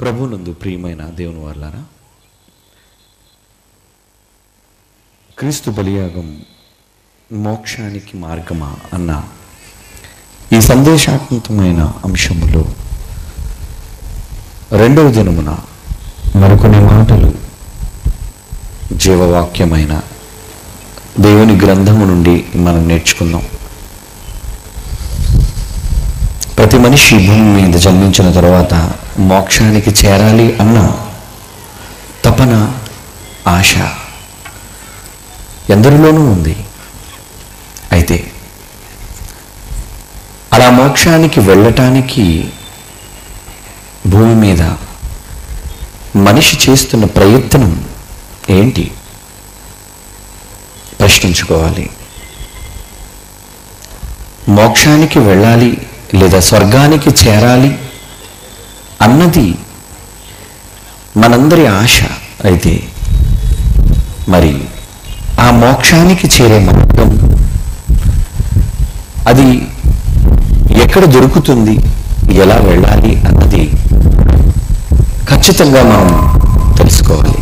ప్రభునందు ప్రియమైన దేవుని వాళ్ళారా క్రీస్తు బలియాగం మోక్షానికి మార్గమా అన్న ఈ సందేశాత్మకమైన అంశములో రెండవ దినమున మరికొన్ని మాటలు జీవవాక్యమైన దేవుని గ్రంథము నుండి మనం నేర్చుకుందాం. ప్రతి మనిషి భూమి మీద జన్మించిన తర్వాత మోక్షానికి చేరాలి అన్న తపన ఆశ ఎందరిలోనూ ఉంది. అయితే అలా మోక్షానికి వెళ్ళటానికి భూమి మీద మనిషి చేస్తున్న ప్రయత్నం ఏంటి? ప్రశ్నించుకోవాలి. మోక్షానికి వెళ్ళాలి లేదా స్వర్గానికి చేరాలి అన్నది మనందరి ఆశ అయితే మరి ఆ మోక్షానికి చేరే మార్గం అది ఎక్కడ దొరుకుతుంది ఎలా వెళ్ళాలి అన్నది ఖచ్చితంగా మనం తెలుసుకోవాలి.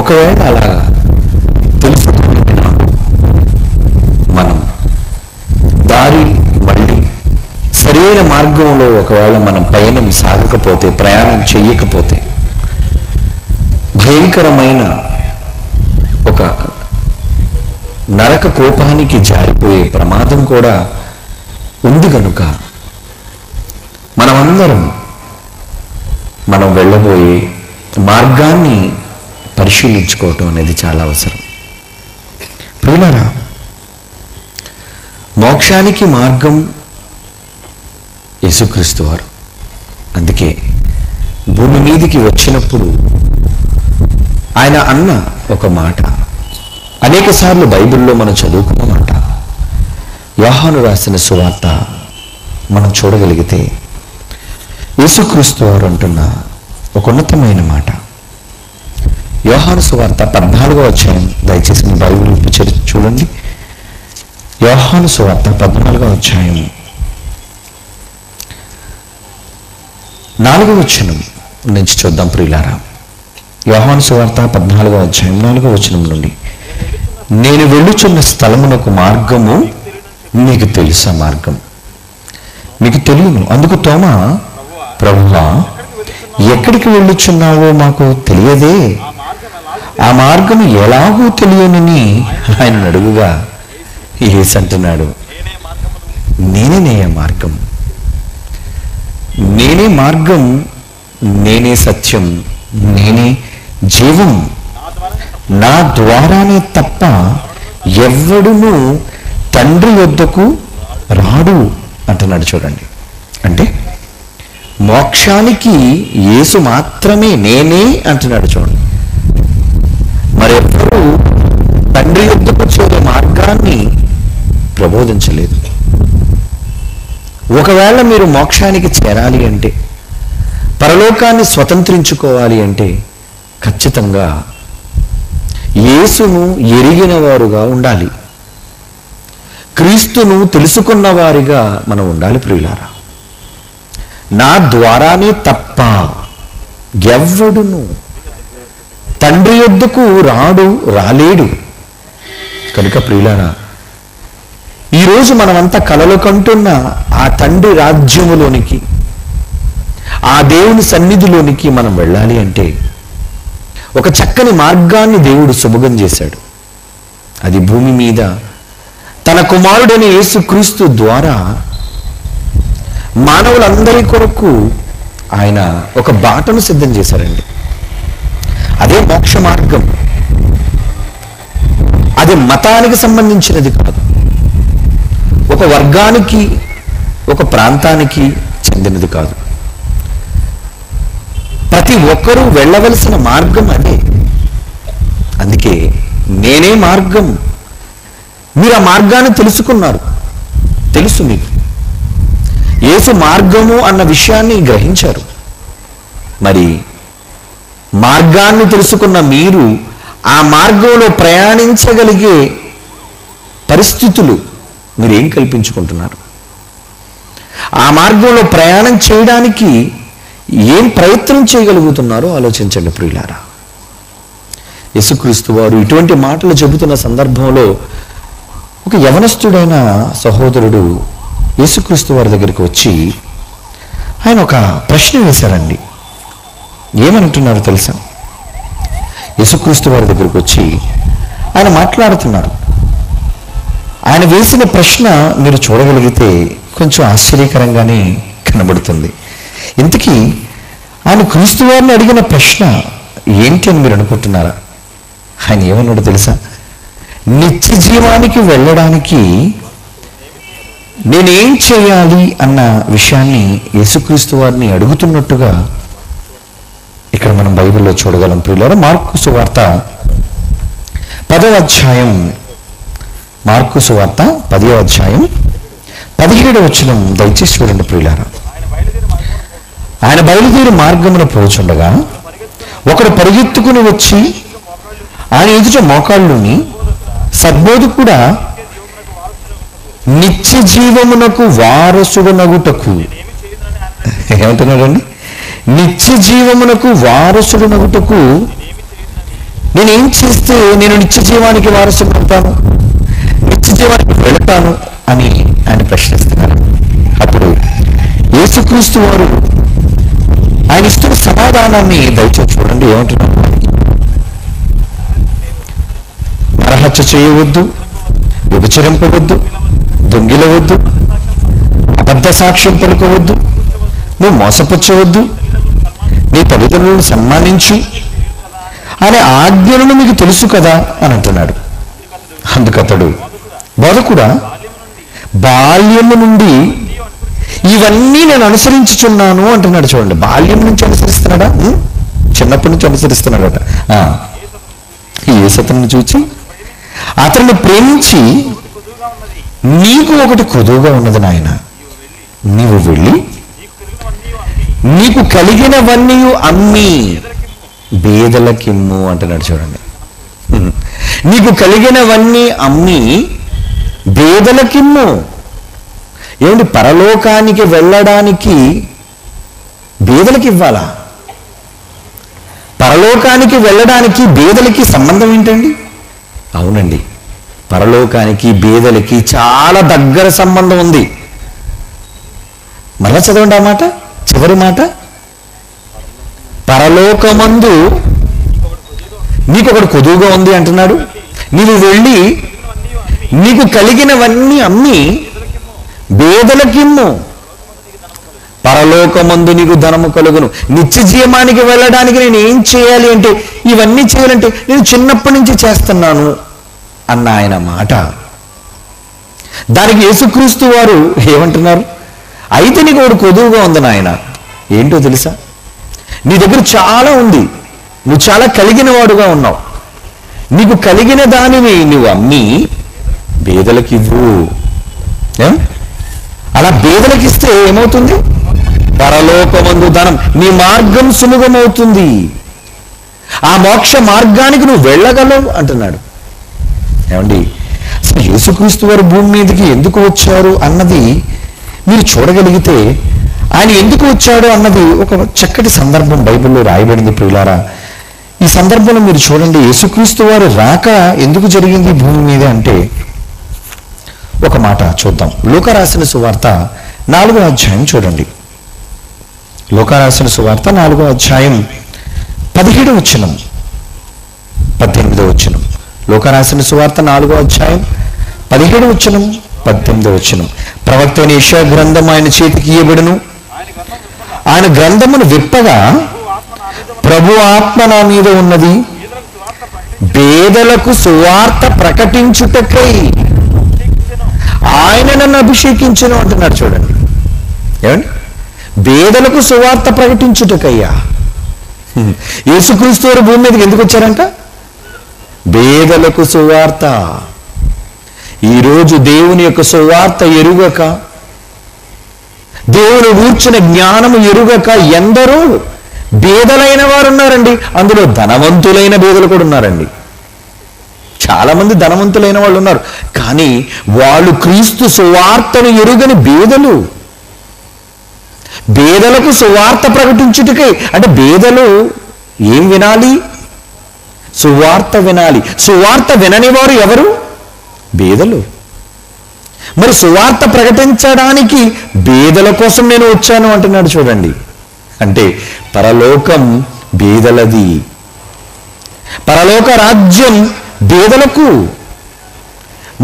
ఒకవేళ అలా తెలుసుకోగలిగిన మనం దారి మళ్ళీ సరైన మార్గంలో ఒకవేళ మనం పయనం సాగకపోతే ప్రయాణం చెయ్యకపోతే భయంకరమైన ఒక నరక కోపానికి జారిపోయే ప్రమాదం కూడా ఉంది కనుక మనమందరం మనం వెళ్ళబోయే మార్గాన్ని పరిశీలించుకోవటం అనేది చాలా అవసరం. ప్రియులారా మోక్షానికి మార్గం యేసుక్రీస్తు వారు. అందుకే భూమి మీదికి వచ్చినప్పుడు ఆయన అన్న ఒక మాట. అనేక సార్లు బైబిల్లో మనం చదువుకున్న మాట. యోహాను రాసిన సువార్త మనం చూడగలిగితే యేసుక్రీస్తు వారు అంటున్న ఒక ఉన్నతమైన మాట. యోహాను సువార్త పద్నాలుగో అధ్యాయం దయచేసి మీ బైబిల్ చూడండి. యోహాను సువార్త పద్నాలుగో అధ్యాయం నాలుగో వచనం నుంచి చూద్దాం ప్రియులారా. యోహాను సువార్త పద్నాలుగో అధ్యాయం నాలుగో వచనం నుండి. నేను వెళ్ళుచున్న స్థలమునకు మార్గము మీకు తెలుసా మార్గం? మీకు తెలియను. అందుకు తోమా ప్రభువా ఎక్కడికి వెళ్ళుచున్నావో మాకు తెలియదే. ఆ మార్గము ఎలాగూ తెలియనని ఆయన అడుగుగా ఏసంటున్నాడు. నేనే ఆ మార్గం నేనే మార్గం నేనే సత్యం నేనే జీవం. నా ద్వారానే తప్ప ఎవడును తండ్రి వద్దకు రాడు అంటున్నాడు చూడండి. అంటే మోక్షానికి యేసు మాత్రమే నేనే అంటున్నాడు చూడండి. మరెప్పుడు తండ్రి యుద్ధకు చేరే మార్గాన్ని ప్రబోధించలేదు. ఒకవేళ మీరు మోక్షానికి చేరాలి అంటే పరలోకాన్ని స్వతంత్రించుకోవాలి అంటే ఖచ్చితంగా యేసును ఎరిగిన వారుగా ఉండాలి. క్రీస్తును తెలుసుకున్న వారిగా మనం ఉండాలి ప్రియులారా. నా ద్వారానే తప్ప ఎవ్వడును తండ్రి యొద్దకు రాడు రాలేడు. కనుక ప్రియులారా ఈరోజు మనమంతా కలలు కంటున్న ఆ తండ్రి రాజ్యములోనికి ఆ దేవుని సన్నిధిలోనికి మనం వెళ్ళాలి అంటే ఒక చక్కని మార్గాన్ని దేవుడు సుభగం చేశాడు. అది భూమి మీద తన కుమారుడైన యేసుక్రీస్తు ద్వారా మానవులందరి కొరకు ఆయన ఒక బాటను సిద్ధం చేశారండి. అదే మోక్ష మార్గం. అది మతానికి సంబంధించినది కాదు. ఒక వర్గానికి ఒక ప్రాంతానికి చెందినది కాదు. ప్రతి ఒక్కరూ వెళ్ళవలసిన మార్గం అదే. అందుకే నేనే మార్గం. మీరు ఆ మార్గాన్ని తెలుసుకున్నారు. తెలుసు మీకు. ఏసు మార్గము అన్న విషయాన్ని గ్రహించారు. మరి మార్గాన్ని తెలుసుకున్న మీరు ఆ మార్గంలో ప్రయాణించగలిగే పరిస్థితులు మీరు ఏం కల్పించుకుంటున్నారు? ఆ మార్గంలో ప్రయాణం చేయడానికి ఏం ప్రయత్నం చేయగలుగుతున్నారో ఆలోచించండి ప్రియులారా. యేసుక్రీస్తు వారు ఇటువంటి మాటలు చెబుతున్న సందర్భంలో ఒక యవనస్తుడైన సహోదరుడు యేసుక్రీస్తు వారి దగ్గరికి వచ్చి ఆయన ఒక ప్రశ్న వేశారండి. ఏమంటున్నారు తెలుసా? యేసుక్రీస్తు వారి దగ్గరికి వచ్చి ఆయన మాట్లాడుతున్నారు. ఆయన వేసిన ప్రశ్న మీరు చూడగలిగితే కొంచెం ఆశ్చర్యకరంగానే కనబడుతుంది. ఇంతకీ ఆయన క్రీస్తు వారిని అడిగిన ప్రశ్న ఏంటి అని మీరు అనుకుంటున్నారా? ఆయన ఏమన్నాడు తెలుసా? నిత్య జీవానికి వెళ్ళడానికి నేనేం చేయాలి అన్న విషయాన్ని యేసుక్రీస్తు వారిని అడుగుతున్నట్టుగా ఇక్కడ మనం బైబిల్లో చూడగలం. ప్రియులారా మార్కు సువార్త పదవ అధ్యాయం మార్కు సువార్త పదవ అధ్యాయం. పదిహేడు వచ్చిన దయచేసి చూడండి ప్రియులారా. ఆయన బయలుదేరి మార్గమున పోచుండగా ఒకడు పరిగెత్తుకుని వచ్చి ఆయన ఎదుట మోకాళ్ళుని సద్బోధు కూడా నిత్య జీవమునకు వారసుడనగుటకు ఏమంటున్నాడండి? నిత్య జీవమునకు వారసుడనగుటకు నేనేం చేస్తే నేను నిత్య జీవానికి వారసుడు అవుతాను నిత్య జీవానికి వెళతాను అని ఆయన ప్రశ్నిస్తున్నారు. అప్పుడు యేసుక్రీస్తు వారు ఆయన ఇస్తున్న సమాధానాన్ని దయచేసి చూడండి. ఏమంటున్నారు నరహత్య చేయవద్దు విభచరింపవద్దు దొంగిలవద్దు అబద్ధ సాక్ష్యం పలుకోవద్దు నువ్వు మోసపుచ్చవద్దు నీ తల్లిదండ్రులను సన్మానించు అనే ఆజ్ఞలను మీకు తెలుసు కదా అని అంటున్నాడు. అందుకతడు బోధకుడా బాల్యము నుండి ఇవన్నీ నేను అనుసరించుచున్నాను అంటున్నాడు చూడండి. బాల్యం నుంచి అనుసరిస్తున్నాడా? చిన్నప్పటి నుంచి అనుసరిస్తున్నాడట. ఆ. ఈ యేసతను చూచి అతన్ని ప్రేమించి నీకు ఒకటి కొదువుగా ఉన్నది నాయన. నీవు వెళ్ళి నీకు కలిగినవన్నీ అమ్మి బేదలకిమ్ము అంటున్నాడు చూడండి. నీకు కలిగినవన్నీ అమ్మి బేదలకిమ్ము ఏమిటి పరలోకానికి వెళ్ళడానికి బేదలకి ఇవ్వాలా పరలోకానికి వెళ్ళడానికి బేదలకి సంబంధం ఏంటండి? అవునండి. పరలోకానికి బేదలకి చాలా దగ్గర సంబంధం ఉంది. మరలా చదవండి ఆ మాట? చివరి మాట? పరలోకమందు నీకు ఒకటి కొదువుగా ఉంది అంటున్నాడు. నీవు వెళ్ళి నీకు కలిగినవన్నీ అమ్మి బేదలకిమ్ము. పరలోకమందు నీకు ధనము కలుగును. నిత్య జీవమానికి వెళ్ళడానికి నేను ఏం చేయాలి అంటే ఇవన్నీ చేయాలంటే నేను చిన్నప్పటి నుంచి చేస్తున్నాను అన్న ఆయన మాట. దానికి యేసుక్రీస్తు వారు ఏమంటున్నారు? అయితే నీకు ఒకటి కొదువుగా ఉంది నాయన. ఏంటో తెలుసా? నీ దగ్గర చాలా ఉంది. నువ్వు చాలా కలిగిన వాడుగా ఉన్నావు. నీకు కలిగిన దానిని నువ్వు అమ్మి బేదలకు ఇవ్వు ఏం? అలా బేదలకు ఇస్తే ఏమవుతుంది? పరలోకమందు ధనం. నీ మార్గం సులభమవుతుంది. ఆ మోక్ష మార్గానికి నువ్వు వెళ్ళగలవు అంటున్నాడు. ఏమండి? అసలు యేసుక్రీస్తు వారు భూమి మీదకి ఎందుకు వచ్చారు అన్నది మీరు చూడగలిగితే ఆయన ఎందుకు వచ్చాడు అన్నది ఒక చక్కటి సందర్భం బైబిల్లో రాయబడింది ప్రియులారా. ఈ సందర్భంలో మీరు చూడండి యేసుక్రీస్తు వారు రాక ఎందుకు జరిగింది భూమి మీద అంటే ఒక మాట చూద్దాం. లోకరాసిన సువార్త నాలుగో అధ్యాయం చూడండి. లోకరాసిన సువార్త నాలుగో అధ్యాయం పదిహేడు వచ్చినం పద్దెనిమిదో వచ్చినం లోకరాసిన సువార్త నాలుగో అధ్యాయం పదిహేడు వచ్చినం పద్దెనిమిదో వచ్చినం ప్రవక్త అయిన గ్రంథం ఆయన చేతికి ఇవ్వబడును ఆయన గ్రంథమును విప్పగా ప్రభు ఆత్మ నా మీద ఉన్నది. పేదలకు సువార్త ప్రకటించుటకై ఆయన నన్ను అభిషేకించను అంటున్నాడు చూడండి. ఏమండి? బేదలకు సువార్త ప్రకటించుటకయ్యా. యేసుక్రీస్తు వారు భూమి మీదకి ఎందుకు వచ్చారంట? బేదలకు సువార్త. ఈరోజు దేవుని యొక్క సువార్త ఎరుగక దేవుని కూర్చున్న జ్ఞానము ఎరుగక ఎందరో బేదలైన వారు ఉన్నారండి అందులో ధనవంతులైన బేదలు కూడా ఉన్నారండి. చాలా మంది ధనవంతులైన వాళ్ళు ఉన్నారు. కానీ వాళ్ళు క్రీస్తు సువార్తను ఎరుగని బేదలు. బేదలకు సువార్త ప్రకటించుటకై. అంటే బేదలు ఏం వినాలి? సువార్త వినాలి. సువార్త వినని వారు ఎవరు? బేదలు. మరి సువార్త ప్రకటించడానికి బేదల కోసం నేను వచ్చాను అంటున్నాడు చూడండి. అంటే పరలోకం బేదలది. పరలోక రాజ్యం బేదలకు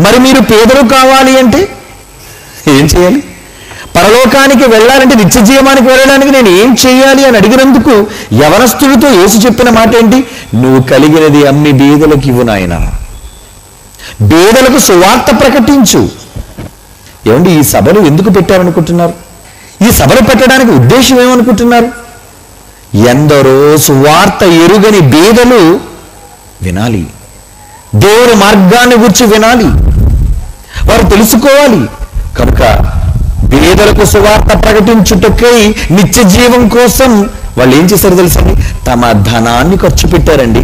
మరి మీరు పేదలు కావాలి అంటే ఏం చేయాలి? పరలోకానికి వెళ్ళాలంటే నిత్య జీవానికి వెళ్ళడానికి నేను ఏం చేయాలి అని అడిగినందుకు యవనస్తుడితో యేసు చెప్పిన మాట ఏంటి? నువ్వు కలిగినది అమ్మి బీదలకు ఇవ్వు నాయన. బేదలకు సువార్త ప్రకటించు. ఏమండి ఈ సభలు ఎందుకు పెట్టారనుకుంటున్నారు? ఈ సభలు పెట్టడానికి ఉద్దేశం ఏమనుకుంటున్నారు? ఎందరో సువార్త ఎరుగని బేదలు వినాలి. దేవుని మార్గాన్ని గురించి వినాలి. వారు తెలుసుకోవాలి. కనుక పేదలకు సువార్త ప్రకటించుటకై నిత్య జీవం కోసం వాళ్ళు ఏం చేశారు తెలుసండి తమ ధనాన్ని ఖర్చు పెట్టారండి.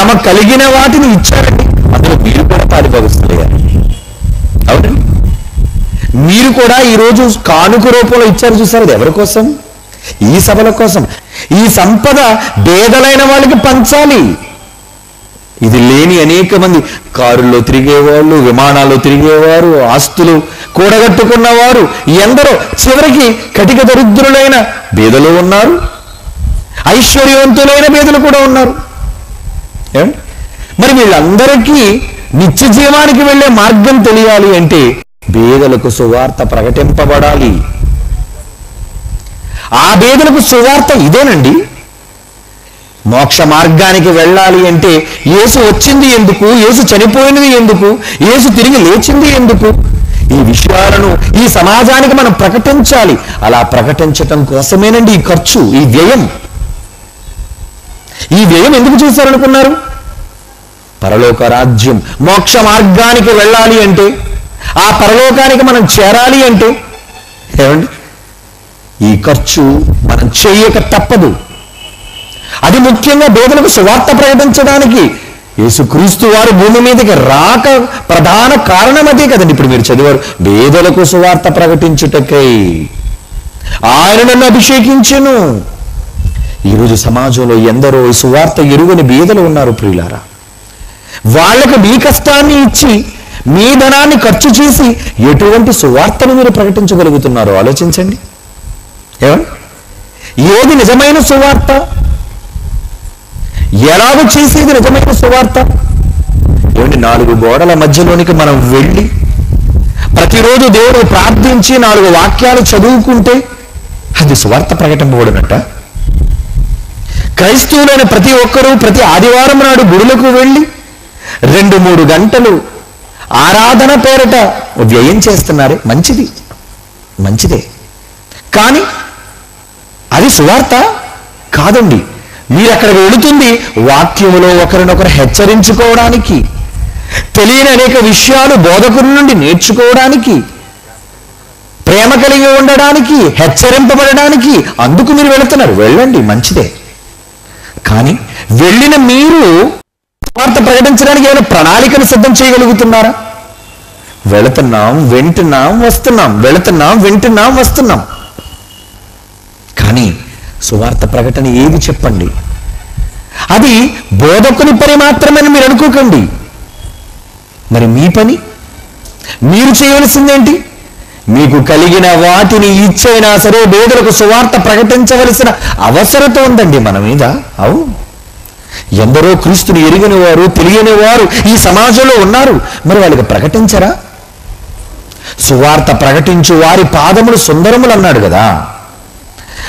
తమ కలిగిన వాటిని ఇచ్చారండి. అందులో మీరు కూడా పారిభాగస్తులయ్యారు. అవునండి. మీరు కూడా ఈరోజు కానుక రూపంలో ఇచ్చారు చూసారు? అది ఎవరి కోసం? ఈ సభల కోసం. ఈ సంపద బేదలైన వాళ్ళకి పంచాలి. ఇది లేని అనేక మంది. కారుల్లో తిరిగేవాళ్ళు విమానాల్లో తిరిగేవారు ఆస్తులు కూడగట్టుకున్నవారు ఎందరో చివరికి కటిక దరిద్రులైన బేదలు ఉన్నారు. ఐశ్వర్యవంతులైన బేదలు కూడా ఉన్నారు. మరి వీళ్ళందరికీ నిత్య జీవానికి వెళ్ళే మార్గం తెలియాలి అంటే బేదలకు సువార్త ప్రకటింపబడాలి. ఆ బేదలకు సువార్త ఇదేనండి. మోక్ష మార్గానికి వెళ్ళాలి అంటే యేసు వచ్చింది ఎందుకు? యేసు చనిపోయినది ఎందుకు? యేసు తిరిగి లేచింది ఎందుకు? ఈ విషయాలను ఈ సమాజానికి మనం ప్రకటించాలి. అలా ప్రకటించటం కోసమేనండి ఈ ఖర్చు ఈ వ్యయం. ఈ వ్యయం ఎందుకు చేశారనుకున్నారు? పరలోక రాజ్యం మోక్ష మార్గానికి వెళ్ళాలి అంటే ఆ పరలోకానికి మనం చేరాలి అంటే ఏమండి? ఈ ఖర్చు మనం చేయక తప్పదు. అది ముఖ్యంగా బేదలకు సువార్త ప్రకటించడానికి. యేసుక్రీస్తు వారు భూమి మీదకి రాక ప్రధాన కారణం అదే కదండి. ఇప్పుడు మీరు చదివారు బేదలకు సువార్త ప్రకటించుటకై. ఆయన నన్ను అభిషేకించను. ఈరోజు సమాజంలో ఎందరో సువార్త ఎరుగని బీదలు ఉన్నారు ప్రియులారా. వాళ్ళకు మీ కష్టాన్ని ఇచ్చి మీ ధనాన్ని ఖర్చు చేసి ఎటువంటి సువార్తను మీరు ప్రకటించగలుగుతున్నారో ఆలోచించండి. ఏమండి? ఏది నిజమైన సువార్త? ఎలాగ చేసేది నిజమైన సువార్త? ఏమిటి నాలుగు గోడల మధ్యలోనికి మనం వెళ్ళి ప్రతిరోజు దేవుడు ప్రార్థించి నాలుగు వాక్యాలు చదువుకుంటే అది సువార్త ప్రకటింపబడినట్ట? క్రైస్తవులైన ప్రతి ఒక్కరూ ప్రతి ఆదివారం నాడు గుడులకు వెళ్ళి రెండు మూడు గంటలు ఆరాధన పేరట వ్యయం చేస్తున్నారే మంచిది మంచిదే. కానీ అది సువార్త కాదండి. మీరు అక్కడికి వెళుతుంది వాక్యములో ఒకరినొకరు హెచ్చరించుకోవడానికి తెలియని అనేక విషయాలు బోధకుడి నుండి నేర్చుకోవడానికి ప్రేమ కలిగి ఉండడానికి హెచ్చరింపబడడానికి అందుకు మీరు వెళుతున్నారు. వెళ్ళండి మంచిదే. కానీ వెళ్ళిన మీరు వార్త ప్రకటించడానికి ఏమైనా ప్రణాళికను సిద్ధం చేయగలుగుతున్నారా? వెళుతున్నాం వింటున్నాం వస్తున్నాం వెళుతున్నాం వింటున్నాం వస్తున్నాం. కానీ సువార్త ప్రకటన ఏది చెప్పండి? అది బోధకుని పని మాత్రమని మీరు అనుకోకండి. మరి మీ పని? మీరు చేయవలసిందేంటి? మీకు కలిగిన వాటిని ఇచ్చైనా సరే బేదలకు సువార్త ప్రకటించవలసిన అవసరత ఉందండి మన మీద. అవును. ఎందరో క్రీస్తుని ఎరిగిన వారు తెలియని వారు ఈ సమాజంలో ఉన్నారు. మరి వాళ్ళకి ప్రకటించరా? సువార్త ప్రకటించు వారి పాదములు సుందరములు అన్నాడు కదా.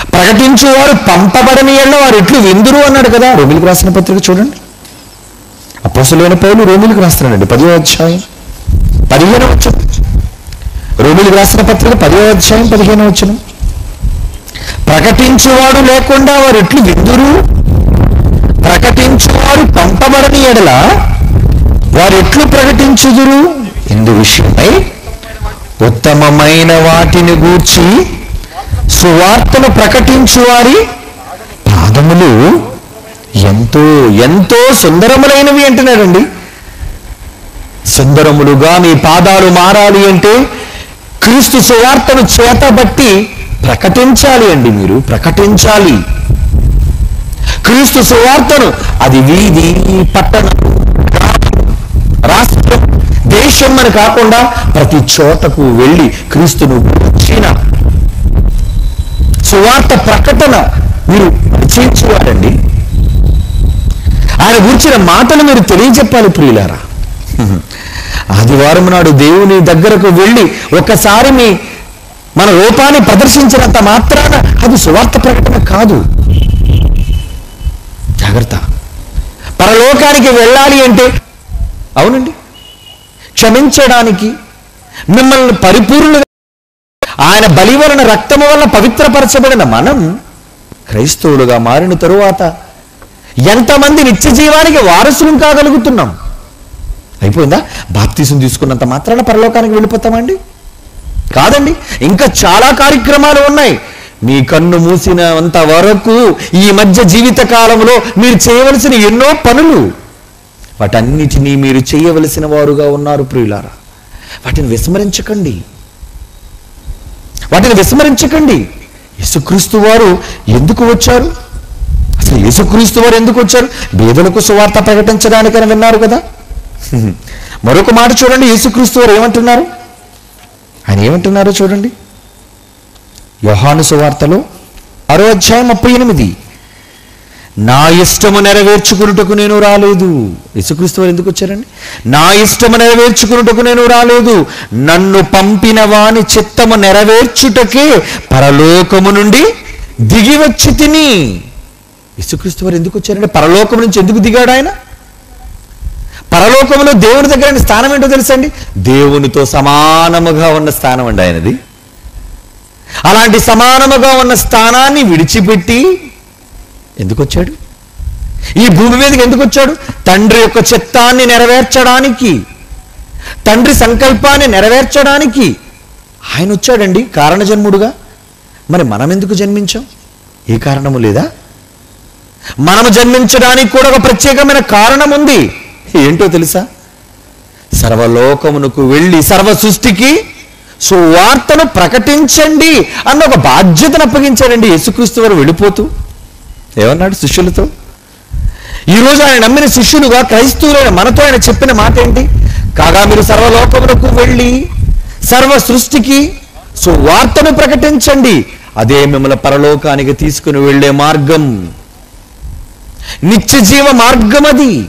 ప్రకటించేవారు పంపబడని ఎళ్ళ వారు ఎట్లు విందురు అన్నాడు కదా. రోమిలకు రాసిన పత్రిక చూడండి. అపోసలైన పౌలు రోమిలకు రాస్తున్నాడండి. పదివ అధ్యాయం. పదిహేను వచ్చిన రోమిలకు రాసిన పత్రిక పదివ అధ్యాయం పదిహేను వచ్చిన ప్రకటించువాడు లేకుండా వారు ఎట్లు విందురు? ప్రకటించువారు పంపబడని ఎడల వారు ఎట్లు ప్రకటించుదురు? ఇందు విషయమై ఉత్తమమైన వాటిని గూర్చి సువార్తను ప్రకటించువారి పాదములు ఎంతో ఎంతో సుందరములైనవి అంటున్నాడండి. సుందరములుగా మీ పాదాలు మారాలి అంటే క్రీస్తు సువార్తను చేతబట్టి ప్రకటించాలి అండి మీరు ప్రకటించాలి. క్రీస్తు సువార్తను అది వీధి పట్టణం రాష్ట్రం దేశం అని కాకుండా ప్రతి చోటకు వెళ్ళి క్రీస్తును వచ్చిన సువార్త ప్రకటన మీరు పరిచయించేవారండి. ఆయన గురించిన మాటలు మీరు తెలియజెప్పాలి ప్రియులారా. ఆదివారం నాడు దేవుని దగ్గరకు వెళ్ళి ఒకసారి మీ మన రూపాన్ని ప్రదర్శించినంత మాత్రాన అది సువార్త ప్రకటన కాదు. జాగ్రత్త. పరలోకానికి వెళ్ళాలి అంటే అవునండి. క్షమించడానికి మిమ్మల్ని పరిపూర్ణ ఆయన బలి వలన రక్తము వల్ల పవిత్రపరచబడిన మనం క్రైస్తవులుగా మారిన తరువాత ఎంతమంది నిత్య జీవానికి వారసులు కాగలుగుతున్నాం? అయిపోయిందా? బాప్తీసం తీసుకున్నంత మాత్రాన పరలోకానికి వెళ్ళిపోతామండి? కాదండి ఇంకా చాలా కార్యక్రమాలు ఉన్నాయి. మీ కన్ను మూసినంత వరకు ఈ మధ్య జీవిత కాలంలో మీరు చేయవలసిన ఎన్నో పనులు. వాటన్నిటినీ మీరు చేయవలసిన వారుగా ఉన్నారు ప్రియులారా. వాటిని విస్మరించకండి. వాటిని విస్మరించకండి. యేసుక్రీస్తు వారు ఎందుకు వచ్చారు? అసలు యేసుక్రీస్తు వారు ఎందుకు వచ్చారు? బేదలకు సువార్త ప్రకటించడానికని విన్నారు కదా. మరొక మాట చూడండి యేసుక్రీస్తు వారు ఏమంటున్నారు? ఆయన ఏమంటున్నారో చూడండి. యోహాను సువార్తలో ఆరో అధ్యాయం ముప్పై ఎనిమిది. నా ఇష్టము నెరవేర్చుకున్నటకు నేను రాలేదు. యేసుక్రీస్తు వారు ఎందుకు వచ్చారండి? నా ఇష్టము నెరవేర్చుకున్నటకు నేను రాలేదు. నన్ను పంపిన వాని చిత్తము నెరవేర్చుటకే పరలోకము నుండి దిగి వచ్చి తిని. యేసుక్రీస్తు వారు ఎందుకు వచ్చారండి? పరలోకము నుంచి ఎందుకు దిగాడు ఆయన? పరలోకములో దేవుని దగ్గర స్థానం ఏంటో తెలుసండి దేవునితో సమానముగా ఉన్న స్థానం అండి ఆయనది. అలాంటి సమానముగా ఉన్న స్థానాన్ని విడిచిపెట్టి ఎందుకు వచ్చాడు ఈ భూమి మీదకి ఎందుకు వచ్చాడు తండ్రి యొక్క చిత్తాన్ని నెరవేర్చడానికి తండ్రి సంకల్పాన్ని నెరవేర్చడానికి ఆయన వచ్చాడండి కారణజన్ముడుగా. మరి మనం ఎందుకు జన్మించాం? ఏ కారణము లేదా? మనము జన్మించడానికి కూడా ఒక ప్రత్యేకమైన కారణం ఉంది. ఏంటో తెలుసా? సర్వలోకమునకు వెళ్ళి సర్వ సృష్టికి సువార్తను ప్రకటించండి అన్న ఒక బాధ్యతను అప్పగించాడండి యేసుక్రీస్తు వారు వెళ్ళిపోతూ. ఏమన్నాడు శిష్యులతో? ఈరోజు ఆయన నమ్మిన శిష్యులుగా క్రైస్తవులైన మనతో ఆయన చెప్పిన మాట ఏంటి కాగా మీరు సర్వలోకములకు వెళ్ళి సర్వ సృష్టికి సువార్తను ప్రకటించండి. అదే మిమ్మల్ని పరలోకానికి తీసుకుని వెళ్ళే మార్గం. నిత్య జీవ మార్గం అది.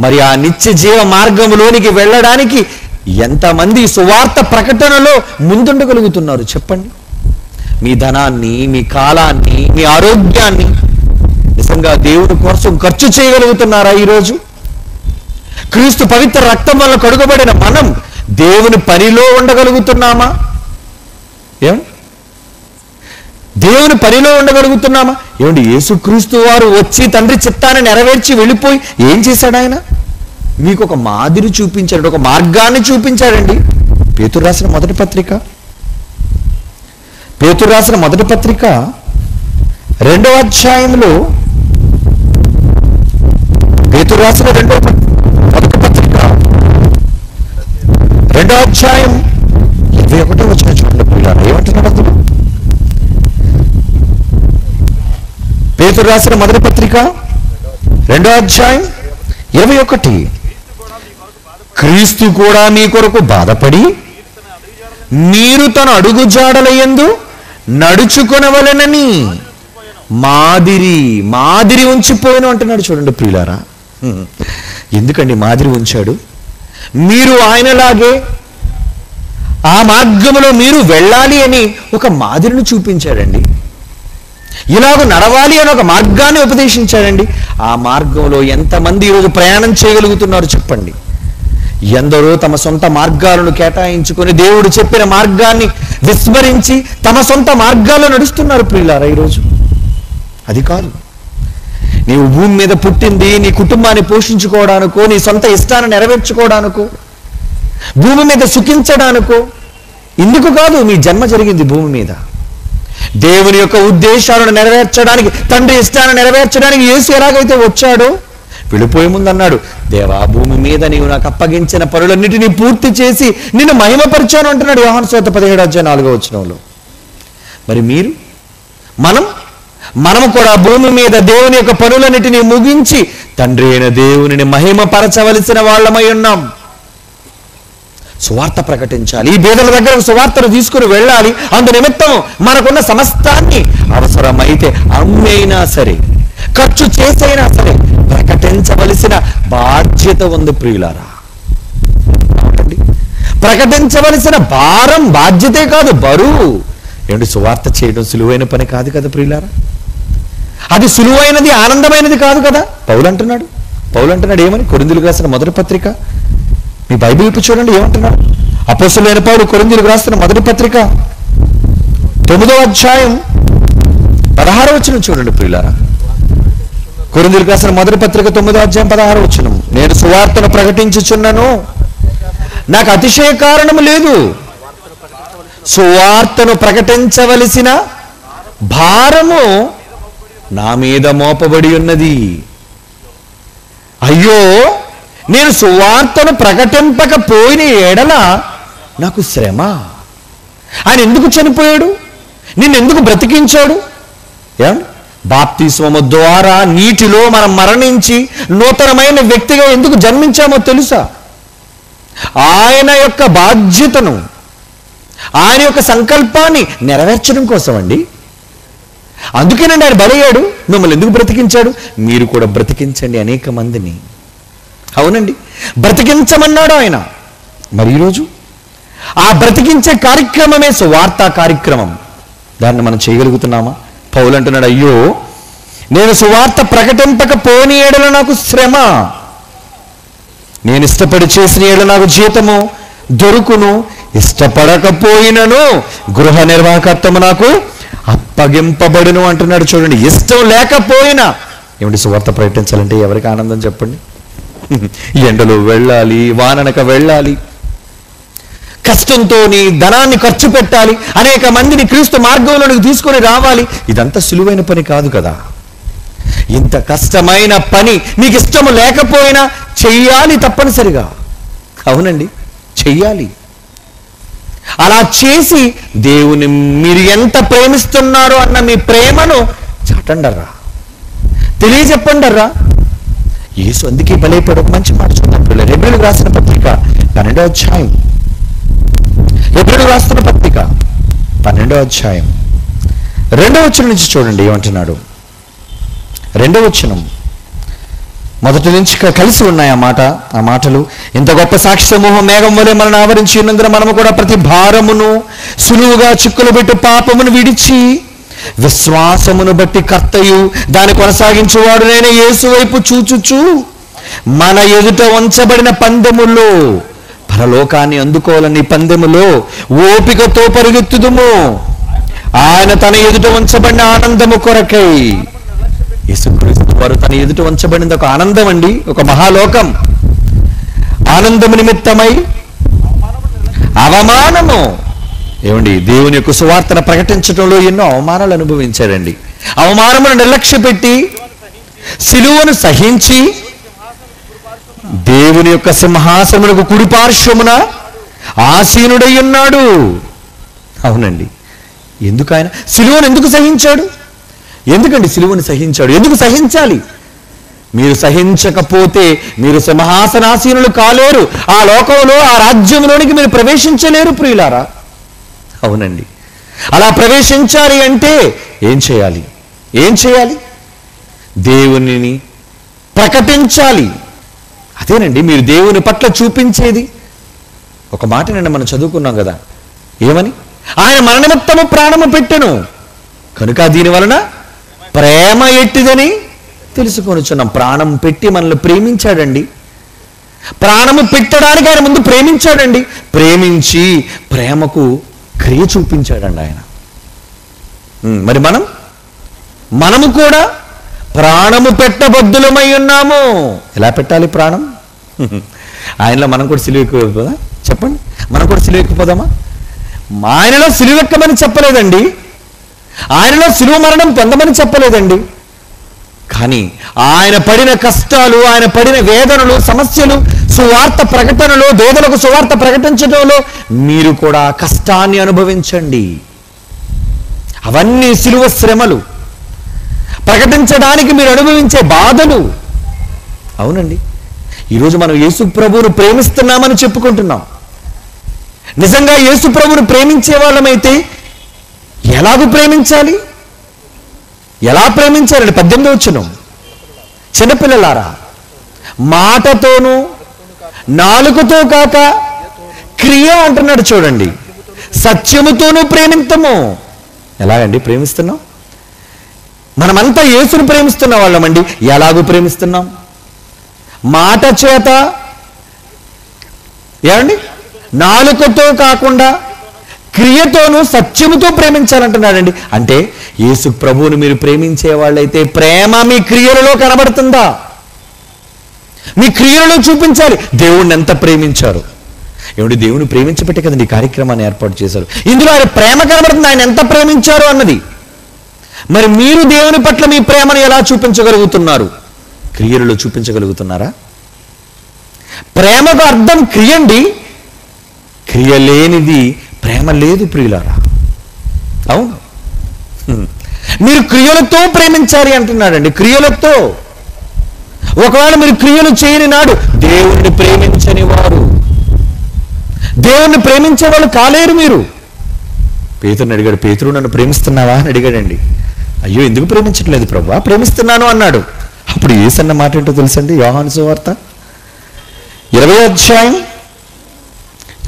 మరి ఆ నిత్య జీవ మార్గంలోనికి వెళ్ళడానికి ఎంతమంది సువార్త ప్రకటనలో ముందుండగలుగుతున్నారు? చెప్పండి. మీ ధనాన్ని మీ కాలాన్ని మీ ఆరోగ్యాన్ని నిజంగా దేవుడి కోసం ఖర్చు చేయగలుగుతున్నారా ఈరోజు? క్రీస్తు పవిత్ర రక్తం వల్ల కడుగబడిన మనం దేవుని పనిలో ఉండగలుగుతున్నామా? ఏం? దేవుని పనిలో ఉండగలుగుతున్నామా? ఏమండి యేసుక్రీస్తు వారు వచ్చి తండ్రి చిత్తాన్ని నెరవేర్చి వెళ్ళిపోయి ఏం చేశాడు ఆయన? మీకు ఒక మాదిరి చూపించాడు ఒక మార్గాన్ని చూపించాడండి. పేతురు రాసిన మొదటి పత్రిక. పేతురు రాసిన మొదటి పత్రిక రెండవ అధ్యాయంలో పేతురు రాసిన రెండవ మొదటి పత్రిక రెండవ అధ్యాయం ఇరవై ఒకటో వచ్చిన చూడండి పిల్లలు ఏమంటున్నాడు పేతురు రాసిన మొదటి పత్రిక రెండో అధ్యాయం ఇరవై ఒకటి. క్రీస్తు కూడా మీ కొరకు బాధపడి మీరు తన అడుగు జాడలయందు నడుచుకొనవలెనని. మాదిరి మాదిరి ఉంచిపోయాను అంటున్నాడు చూడండి ప్రియులారా. ఎందుకండి మాదిరి ఉంచాడు? మీరు ఆయనలాగే ఆ మార్గములో మీరు వెళ్ళాలి అని ఒక మాదిరిని చూపించాడండి. ఇలాగ నడవాలి అని ఒక మార్గాన్ని ఉపదేశించాడండి. ఆ మార్గంలో ఎంతమంది ఈరోజు ప్రయాణం చేయగలుగుతున్నారు చెప్పండి. ఎందరో తమ సొంత మార్గాలను కేటాయించుకొని దేవుడు చెప్పిన మార్గాన్ని విస్మరించి తమ సొంత మార్గాల్లో నడుస్తున్నారు ప్రియులారా ఈరోజు. అది కాదు. నీవు భూమి మీద పుట్టింది నీ కుటుంబాన్ని పోషించుకోవడానికో నీ సొంత ఇష్టాన్ని నెరవేర్చుకోవడానికో భూమి మీద సుఖించడానికో ఇందుకు కాదు మీ జన్మ జరిగింది భూమి మీద. దేవుని యొక్క ఉద్దేశాలను నెరవేర్చడానికి తండ్రి ఇష్టాన్ని నెరవేర్చడానికి యేసు ఎలాగైతే వచ్చాడో వెళ్ళిపోయే ముందు అన్నాడు దేవా భూమి మీద నీవు నాకు అప్పగించిన పనులన్నిటినీ పూర్తి చేసి నిన్ను మహిమపరిచాను అంటున్నాడు యోహాను సోత పదిహేడు అధ్యాయ నాలుగో వచ్చినంలో మరి మీరు? మనం? మనము కూడా భూమి మీద దేవుని యొక్క పనులన్నిటినీ ముగించి తండ్రి అయిన దేవునిని మహిమపరచవలసిన వాళ్ళమై ఉన్నాం. సువార్త ప్రకటించాలి. ఈ బేదల దగ్గర సువార్తను తీసుకుని వెళ్ళాలి. అందు నిమిత్తం మనకున్న సమస్తాన్ని అవసరమైతే అమ్మైనా సరే ఖర్చు చేసైనా సరే ప్రకటించవలసిన బాధ్యత ఉంది ప్రియులారా. ప్రకటించవలసిన భారం బాధ్యతే కాదు బరువు. ఏమిటి సువార్త చేయడం సులువైన పని కాదు కదా ప్రియులారా? అది సులువైనది ఆనందమైనది కాదు కదా? పౌలు అంటున్నాడు. పౌలు అంటున్నాడు ఏమని? కొరిందులు రాసిన మొదటి పత్రిక. మీ బైబిల్ చూడండి ఏమంటున్నాడు? అపోసులైన పౌలు కొరిందులు రాసిన మొదటి పత్రిక. తొమ్మిదో అధ్యాయం పదహారో వచ్చిన చూడండి ప్రియులారా. కొరిందులకు రాసిన మొదటి పత్రిక తొమ్మిదో అధ్యాయం పదహారు వచ్చిన నేను సువార్తను ప్రకటించుచున్నాను. నాకు అతిశయ కారణము లేదు. సువార్తను ప్రకటించవలసిన భారము నా మీద మోపబడి ఉన్నది. అయ్యో నేను సువార్తను ప్రకటింపకపోయిన ఎడల నాకు శ్రమ. ఆయన ఎందుకు చనిపోయాడు? నిన్ను ఎందుకు బ్రతికించాడు? ఏమండి? బాప్తిస్వము ద్వారా నీటిలో మనం మరణించి నూతనమైన వ్యక్తిగా ఎందుకు జన్మించామో తెలుసా? ఆయన యొక్క బాధ్యతను ఆయన యొక్క సంకల్పాన్ని నెరవేర్చడం కోసం అండి అందుకేనండి ఆయన బలయ్యాడు మిమ్మల్ని ఎందుకు బ్రతికించాడు? మీరు కూడా బ్రతికించండి అనేక మందిని. అవునండి బ్రతికించమన్నాడు ఆయన. మరి ఈరోజు? ఆ బ్రతికించే కార్యక్రమమే సువార్తా కార్యక్రమం. దాన్ని మనం చేయగలుగుతున్నామా? పౌలు అంటున్నాడు అయ్యో నేను సువార్త ప్రకటింపకపోని ఏడల నాకు శ్రమ. నేను ఇష్టపడి చేసిన ఏడు నాకు జీతము దొరుకును. ఇష్టపడకపోయినను గృహ నిర్వాహకత్వము నాకు అప్పగింపబడును అంటున్నాడు చూడండి. ఇష్టం లేకపోయినా ఏమిటి సువార్త ప్రకటించాలంటే ఎవరికి ఆనందం చెప్పండి? ఎండలో వెళ్ళాలి వాననక వెళ్ళాలి కష్టంతో నీ ధనాన్ని ఖర్చు పెట్టాలి. అనేక మందిని క్రీస్తు మార్గంలోనికి తీసుకొని రావాలి. ఇదంతా సులువైన పని కాదు కదా. ఇంత కష్టమైన పని నీకు ఇష్టము లేకపోయినా చెయ్యాలి తప్పనిసరిగా. అవునండి చెయ్యాలి. అలా చేసి దేవుని మీరు ఎంత ప్రేమిస్తున్నారో అన్న మీ ప్రేమను చాటండర్రా. తెలియజెప్పండర్రా. యేసు అందుకే బలైపడు మంచి మాట చూద్దాం. పిల్లలు రాసిన పత్రిక పన్నెండో అధ్యాయం. ఎప్పుడు రాస్తున్న పత్రిక. పన్నెండో అధ్యాయం. రెండవ వచనం నుంచి చూడండి ఏమంటున్నాడు? రెండో వచనం. మొదటి నుంచి కలిసి ఉన్నాయి ఆ మాట ఆ మాటలు. ఇంత గొప్ప సాక్షి సమూహం మేఘం వలె మనల్ని ఆవరించి ఉన్నందున మనము కూడా ప్రతి భారమును సులువుగా చిక్కులు పెట్టి పాపమును విడిచి విశ్వాసమును బట్టి కర్తయు దాన్ని కొనసాగించేవాడు నేను యేసు వైపు చూచుచు మన ఎదుట ఉంచబడిన పందెముల్లో పరలోకాన్ని అందుకోవాలని పందెములో ఓపికతో పరిగెత్తుదుము. ఆయన తన ఎదుట ఉంచబడిన ఆనందము కొరకై. యేసుక్రీస్తు వారు తన ఎదుట ఉంచబడింది ఒక ఆనందం అండి ఒక మహాలోకం. ఆనందము నిమిత్తమై అవమానము. ఏమండి దేవుని యొక్క సువార్తను ప్రకటించడంలో ఎన్నో అవమానాలు అనుభవించారండి. అవమానమును నిర్లక్ష్య పెట్టి సిలువను సహించి దేవుని యొక్క సింహాసనమునకు కుడి పార్శ్వమున ఆసీనుడై ఉన్నాడు. అవునండి. ఎందుకు ఆయన సిలువను ఎందుకు సహించాడు? ఎందుకండి సిలువను సహించాడు? ఎందుకు సహించాలి? మీరు సహించకపోతే మీరు సింహాసనాసీనులు కాలేరు. ఆ లోకంలో ఆ రాజ్యంలోనికి మీరు ప్రవేశించలేరు ప్రియులారా. అవునండి. అలా ప్రవేశించాలి అంటే ఏం చేయాలి? ఏం చేయాలి? దేవునిని ప్రకటించాలి. అదేనండి మీరు దేవుని పట్ల చూపించేది. ఒక మాట నిన్న మనం చదువుకున్నాం కదా ఏమని? ఆయన మరణముత్తము ప్రాణము పెట్టెను. కనుక దీని వలన ప్రేమ ఎట్టిదని తెలుసుకొనిచున్నాం. ప్రాణం పెట్టి మనల్ని ప్రేమించాడండి. ప్రాణము పెట్టడానికి ఆయన ముందు ప్రేమించాడండి. ప్రేమించి ప్రేమకు క్రియ చూపించాడండి ఆయన. మరి మనం? మనము కూడా ప్రాణము పెట్టబద్దులమై ఉన్నాము. ఎలా పెట్టాలి ప్రాణం? ఆయనలో మనం కూడా సిలువెక్కిపోదా చెప్పండి. మనం కూడా సిలువెక్కిపోదామా ఆయనలో సిలువెక్కమని చెప్పలేదండి. ఆయనలో సిలువ మరణం పొందమని చెప్పలేదండి. కానీ ఆయన పడిన కష్టాలు ఆయన పడిన వేదనలు సమస్యలు సువార్త ప్రకటనలో వేదలకు సువార్త ప్రకటించడంలో మీరు కూడా కష్టాన్ని అనుభవించండి. అవన్నీ సిలువ శ్రమలు. ప్రకటించడానికి మీరు అనుభవించే బాధలు. అవునండి. ఈరోజు మనం యేసు ప్రభువును ప్రేమిస్తున్నామని చెప్పుకుంటున్నాం. నిజంగా యేసు ప్రభువును ప్రేమించే వాళ్ళమైతే ఎలాగూ ప్రేమించాలి? ఎలా ప్రేమించాలండి? పద్దెనిమిది వచ్చిన చిన్నపిల్లలారా మాటతోనూ నాలుకతో కాక క్రియ అంటున్నాడు చూడండి. సత్యముతోనూ ప్రేమింతము. ఎలాగండి ప్రేమిస్తున్నాం? మనమంతా యేసును ప్రేమిస్తున్న వాళ్ళమండి. ఎలాగూ ప్రేమిస్తున్నాం? మాట చేత ఏమండి? నాలుకతో కాకుండా క్రియతోనూ సత్యముతో ప్రేమించాలంటున్నాడండి. అంటే యేసు ప్రభువుని మీరు ప్రేమించే వాళ్ళైతే ప్రేమ మీ క్రియలలో కనబడుతుందా? మీ క్రియలలో చూపించాలి. దేవుణ్ణి ఎంత ప్రేమించారు? ఏమిటి దేవుని ప్రేమించబట్టే కదండి ఈ కార్యక్రమాన్ని ఏర్పాటు చేశారు. ఇందులో ఆయన ప్రేమ కనబడుతుంది ఆయన ఎంత ప్రేమించారు అన్నది. మరి మీరు దేవుని పట్ల మీ ప్రేమను ఎలా చూపించగలుగుతున్నారు? క్రియలలో చూపించగలుగుతున్నారా? ప్రేమకు అర్థం క్రియండి. క్రియ లేనిది ప్రేమ లేదు ప్రియులారా. అవును. మీరు క్రియలతో ప్రేమించాలి అంటున్నాడండి. క్రియలతో. ఒకవేళ మీరు క్రియలు చేయని నాడు దేవుణ్ణి ప్రేమించని వారు. దేవుణ్ణి ప్రేమించే వాళ్ళు కాలేరు మీరు. పేతుడిని అడిగాడు పేతుడు నన్ను ప్రేమిస్తున్నావా? అని అడిగాడండి. అయ్యో ఎందుకు ప్రేమించట్లేదు ప్రభా? ప్రేమిస్తున్నాను అన్నాడు. అప్పుడు ఏసన్న మాట ఏంటో తెలుసండి? యోహాను సువార్త ఇరవై అధ్యాయం.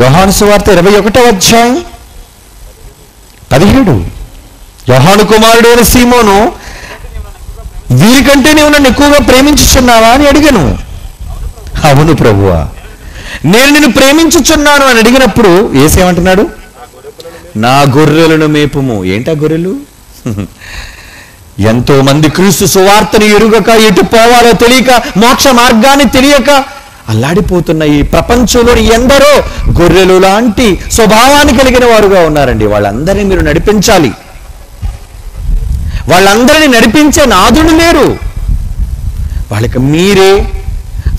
యోహాను సువార్త ఇరవై ఒకటో అధ్యాయం. పదిహేడు. యోహాను కుమారుడు అయిన సీమోను వీరికంటే నీవు నన్ను ఎక్కువగా ప్రేమించుచున్నావా? అని అడిగాను. అవును ప్రభువా. నేను నిన్ను ప్రేమించుచున్నాను అని అడిగినప్పుడు ఏసేమంటున్నాడు? నా గొర్రెలను మేపుము. ఏంటా గొర్రెలు? ఎంతో మంది క్రీస్తు సువార్తని ఎరుగక ఎటు పోవాలో తెలియక మోక్ష మార్గాన్ని తెలియక అల్లాడిపోతున్న ఈ ప్రపంచంలోని ఎందరో గొర్రెలు లాంటి స్వభావాన్ని కలిగిన వారుగా ఉన్నారండి. వాళ్ళందరినీ మీరు నడిపించాలి. వాళ్ళందరినీ నడిపించే నాదుడు లేరు. వాళ్ళకి మీరే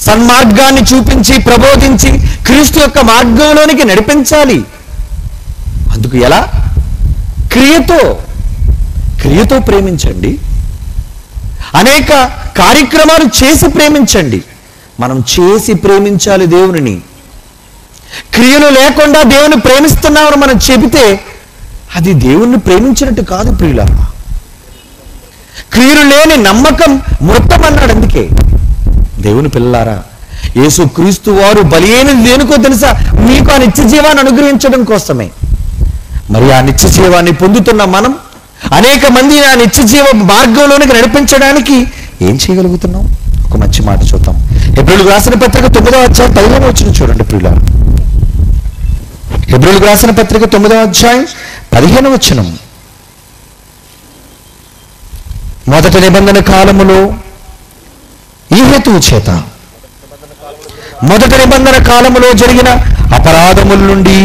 సన్మార్గాన్ని చూపించి ప్రబోధించి క్రీస్తు యొక్క మార్గంలోనికి నడిపించాలి. అందుకు ఎలా? క్రియతో క్రియతో ప్రేమించండి. అనేక కార్యక్రమాలు చేసి ప్రేమించండి. మనం చేసి ప్రేమించాలి దేవునిని. క్రియలు లేకుండా దేవుని ప్రేమిస్తున్నామని మనం చెబితే అది దేవుణ్ణి ప్రేమించినట్టు కాదు ప్రియులారా క్రియలు లేని నమ్మకం మృతం అన్నాడు అందుకే. దేవుని పిల్లారా యేసు క్రీస్తు వారు బలి దేనికో తెలుసా? మీకు ఆ నిత్య జీవాన్ని అనుగ్రహించడం కోసమే. మరి ఆ నిత్య జీవాన్ని పొందుతున్న మనం అనేక మంది ఆ నిత్య జీవ మార్గంలోనికి నడిపించడానికి ఏం చేయగలుగుతున్నాం ఒక మంచి మాట చూద్దాం. ఎబ్రిల్ రాసిన పత్రిక తొమ్మిదో అధ్యాయం పదిహేను వచ్చిన చూడండి ప్రియుల ఎబ్రిల్ రాసిన పత్రిక తొమ్మిదో అధ్యాయం పదిహేను వచ్చినం మొదటి నిబంధన కాలములో ఈ హేతువు చేత మొదటి నిబంధన కాలములో జరిగిన అపరాధముల నుండి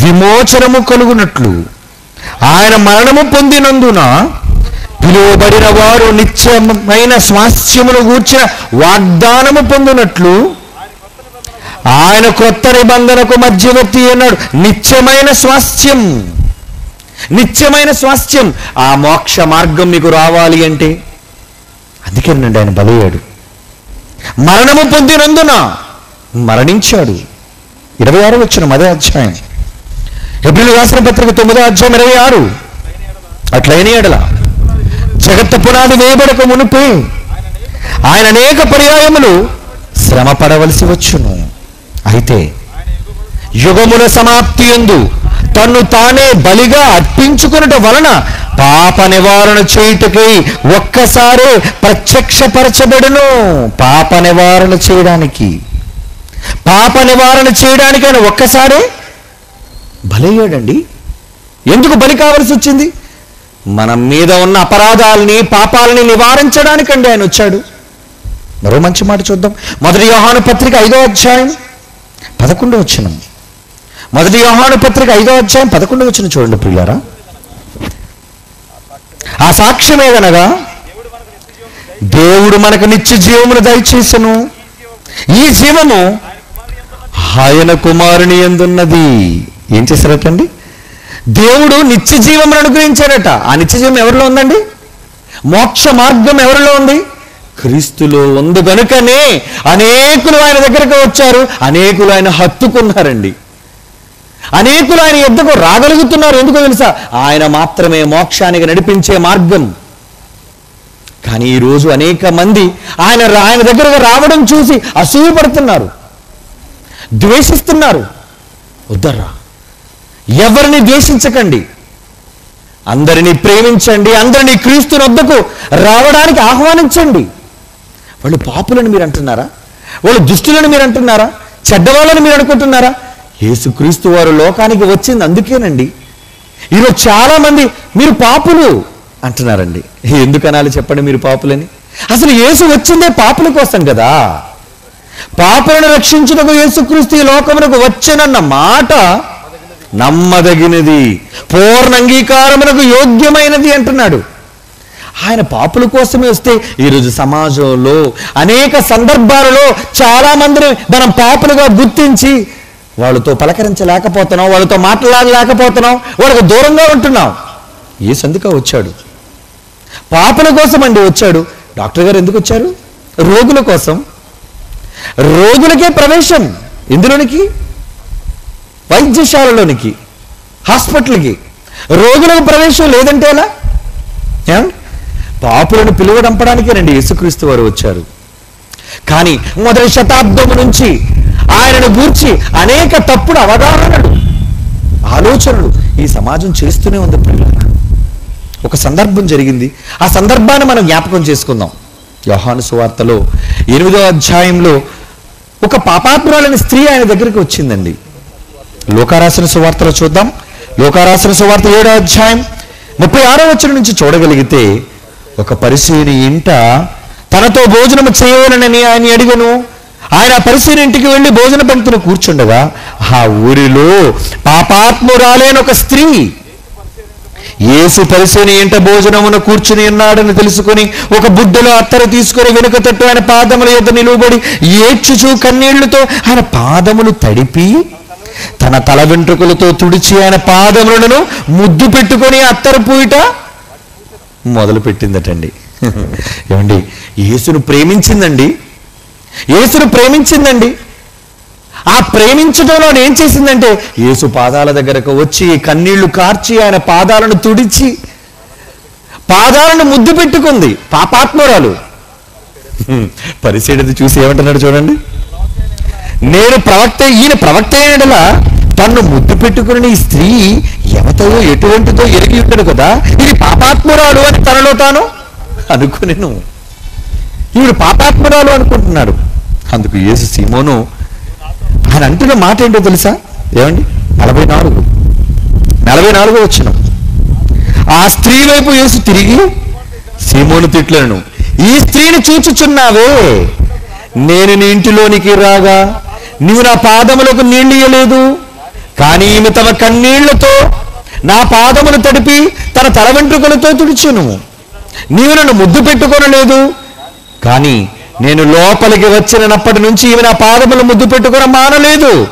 విమోచనము కలుగునట్లు ఆయన మరణము పొందినందున పిలువబడిన వారు నిత్యమైన స్వాస్థ్యమును గూర్చిన వాగ్దానము పొందినట్లు ఆయన కొత్త నిబంధనకు మధ్యవర్తి అన్నాడు. నిత్యమైన స్వాస్థ్యం. నిత్యమైన స్వాస్థ్యం. ఆ మోక్ష మార్గం మీకు రావాలి అంటే అందుకేనండి ఆయన బలయ్యాడు మరణము పొందినందున మరణించాడు. ఇరవై ఆరు వచ్చిన అదే అధ్యాయం. ఎబ్రిల్ రాసిన పత్రిక తొమ్మిదో అధ్యాయం ఇరవై ఆరు. అట్లయిన ఎడల జగత్తు పునాది వేయబడక మునుపే ఆయన అనేక పర్యాయములు శ్రమ పడవలసి వచ్చును. అయితే యుగముల సమాప్తి ఎందు తన్ను తానే బలిగా అర్పించుకున్నట వలన పాప నివారణ చేయుటకై ఒక్కసారే ప్రత్యక్షపరచబడును. పాప నివారణ చేయడానికి పాప నివారణ చేయడానికి ఆయన ఒక్కసారే బలయ్యాడండి. ఎందుకు బలి కావలసి వచ్చింది? మన మీద ఉన్న అపరాధాలని పాపాలని నివారించడానికండి ఆయన వచ్చాడు. మరో మంచి మాట చూద్దాం. మొదటి యోహాను పత్రిక ఐదో అధ్యాయం పదకొండో వచ్చిన మొదటి యోహాను పత్రిక ఐదో అధ్యాయం పదకొండో వచ్చిన చూడండి ప్రియులారా. ఆ సాక్ష్యం ఏదనగా దేవుడు మనకు నిత్య జీవమును దయచేసను. ఈ జీవము ఆయన కుమారుని ఎందున్నది? ఏం చేశారటండి? దేవుడు నిత్య జీవం అనుగ్రహించాడట. ఆ నిత్య జీవం ఎవరిలో ఉందండి? మోక్ష మార్గం ఎవరిలో ఉంది? క్రీస్తులో ఉంది. కనుకనే అనేకులు ఆయన దగ్గరకు వచ్చారు. అనేకులు ఆయన హత్తుకున్నారండి. అనేకులు ఆయన ఎద్దకు రాగలుగుతున్నారు. ఎందుకో తెలుసా? ఆయన మాత్రమే మోక్షానికి నడిపించే మార్గం. కానీ ఈరోజు అనేక మంది ఆయన ఆయన దగ్గరకు రావడం చూసి అసూయపడుతున్నారు. ద్వేషిస్తున్నారు. వద్దర్రా. ఎవరిని ద్వేషించకండి. అందరినీ ప్రేమించండి అందరినీ క్రీస్తు వద్దకు రావడానికి ఆహ్వానించండి. వాళ్ళు పాపులను మీరు అంటున్నారా? వాళ్ళు దుష్టులను మీరు అంటున్నారా? చెడ్డవాళ్ళని మీరు అనుకుంటున్నారా? యేసుక్రీస్తు వారు లోకానికి వచ్చింది అందుకేనండి. ఈరోజు చాలామంది మీరు పాపులు అంటున్నారండి. ఎందుకనాలి చెప్పండి మీరు పాపులని? అసలు యేసు వచ్చిందే పాపుల కోసం కదా. పాపులను రక్షించుటకు యేసుక్రీస్తు ఈ లోకమునకు వచ్చానన్న మాట నమ్మదగినది. పూర్ణ అంగీకారమునకు యోగ్యమైనది అంటున్నాడు. ఆయన పాపుల కోసమే వస్తే ఈరోజు సమాజంలో అనేక సందర్భాలలో చాలా మందిని మనం పాపులుగా గుర్తించి వాళ్ళతో పలకరించలేకపోతున్నాం వాళ్ళతో మాట్లాడలేకపోతున్నాం వాళ్ళకు దూరంగా ఉంటున్నాం. ఏ సందుక వచ్చాడు. పాపుల కోసం అండి వచ్చాడు. డాక్టర్ గారు ఎందుకు వచ్చారు? రోగుల కోసం. రోగులకే ప్రవేశం. ఎందులోనికి? వైద్యశాలలోనికి హాస్పిటల్కి. రోగులకు ప్రవేశం లేదంటే ఎలా? పాపులను పిలువడంపడానికే రండి. యేసుక్రీస్తు వారు వచ్చారు. కానీ మొదటి శతాబ్దం నుంచి ఆయనను గూర్చి అనేక తప్పుడు అవగాహనలు ఆలోచనలు ఈ సమాజం చేస్తూనే ఉంది పిల్లలు ఒక సందర్భం జరిగింది. ఆ సందర్భాన్ని మనం జ్ఞాపకం చేసుకుందాం. యోహాను సువార్తలో ఎనిమిదో అధ్యాయంలో ఒక పాపాత్మురాలని స్త్రీ ఆయన దగ్గరికి వచ్చిందండి. లోకారాసిన సువార్తలో చూద్దాం. లోకారాసిన సువార్త ఏడో అధ్యాయం ముప్పై ఆరో వచ్చిన నుంచి చూడగలిగితే ఒక పరిశీని ఇంట తనతో భోజనము చేయవలనని ఆయన అడిగను. ఆయన పరిశీని ఇంటికి వెళ్ళి భోజన పంక్తిని కూర్చుండగా ఆ ఊరిలో పాపాత్మురాలేని ఒక స్త్రీ ఏసు పరిశీని ఇంట భోజనమున కూర్చుని ఉన్నాడని తెలుసుకుని ఒక బుడ్డలో అత్తరు తీసుకుని వెనుక తట్టు ఆయన పాదముల యొద్ద నిలువబడి ఏడ్చుచూ కన్నీళ్ళతో ఆయన పాదములు తడిపి తన తల వెంట్రుకలతో తుడిచి ఆయన పాదములను ముద్దు పెట్టుకొని అత్తరు పూయిట మొదలు పెట్టిందటండి ఏమండి యేసును ప్రేమించిందండి? యేసును ప్రేమించిందండి? ఆ ప్రేమించడంలో ఏం చేసిందంటే యేసు పాదాల దగ్గరకు వచ్చి కన్నీళ్ళు కార్చి ఆయన పాదాలను తుడిచి పాదాలను ముద్దు పెట్టుకుంది పాపాత్మరాలు. పరిశీలిత చూసి ఏమంటున్నాడు చూడండి. నేను ప్రవక్త ఈయన ప్రవక్త అయినలా తన్ను ముద్దు పెట్టుకుని ఈ స్త్రీ ఎవతయో ఎటువంటిదో ఎరిగి ఉంటాడు కదా. ఇది పాపాత్మురాలు అని తనలో తాను అనుకునేను. ఈవిడు పాపాత్మురాలు అనుకుంటున్నాడు. అందుకు యేసు సీమోను ఆయన అంటున్న మాట ఏంటో తెలుసా? ఏమండి? నలభై నాలుగు. నలభై నాలుగో వచ్చిన ఆ స్త్రీ వైపు యేసు తిరిగి సీమోను తిట్లను. ఈ స్త్రీని చూచుచున్నావే. నేను నీ ఇంటిలోనికి రాగా నీవు నా పాదములకు నీళ్ళు ఇయ్యలేదు. కానీ ఈమె తమ కన్నీళ్ళతో నా పాదమును తడిపి తన తల వెంట్రుకలతో తుడిచెను. నీవు నన్ను ముద్దు పెట్టుకొనలేదు. కానీ నేను లోపలికి వచ్చినప్పటి నుంచి ఈమె నా పాదములు ముద్దు పెట్టుకుని మానలేదు.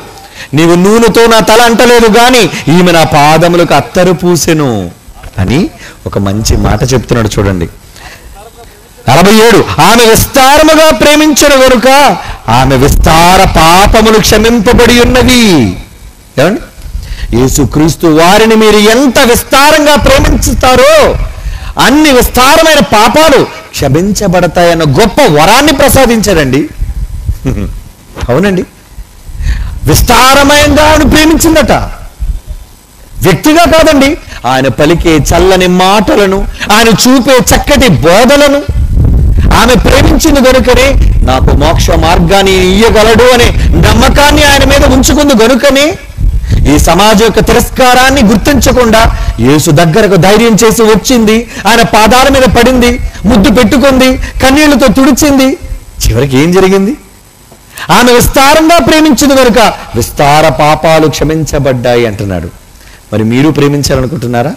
నీవు నూనెతో నా తల అంటలేదు కానీ ఈమె నా పాదములకు అత్తరు పూసెను. అని ఒక మంచి మాట చెప్తున్నాడు చూడండి. నలభై ఏడు. ఆమె విస్తారముగా ప్రేమించిన గనుక ఆమె విస్తార పాపములు క్షమింపబడి ఉన్నవి. ఏమండి? యేసుక్రీస్తు వారిని మీరు ఎంత విస్తారంగా ప్రేమించుతారో అన్ని విస్తారమైన పాపాలు క్షమించబడతాయన్న గొప్ప వరాన్ని ప్రసాదించారండి అవునండి. విస్తారమయంగా ఆమెను ప్రేమించిందట. వ్యక్తిగా కాదండి. ఆయన పలికే చల్లని మాటలను ఆయన చూపే చక్కటి బోధలను ఆమె ప్రేమించింది గనుకనే నాకు మోక్ష మార్గాన్ని ఇయ్యగలడు అనే నమ్మకాన్ని ఆయన మీద ఉంచుకుంది గనుకనే ఈ సమాజం యొక్క తిరస్కారాన్ని గుర్తించకుండా యేసు దగ్గరకు ధైర్యం చేసి వచ్చింది. ఆయన పాదాల మీద పడింది ముద్దు పెట్టుకుంది కన్నీళ్ళతో తుడిచింది. చివరికి ఏం జరిగింది? ఆమె విస్తారంగా ప్రేమించింది కనుక విస్తార పాపాలు క్షమించబడ్డాయి అంటున్నాడు. మరి మీరు ప్రేమించాలనుకుంటున్నారా?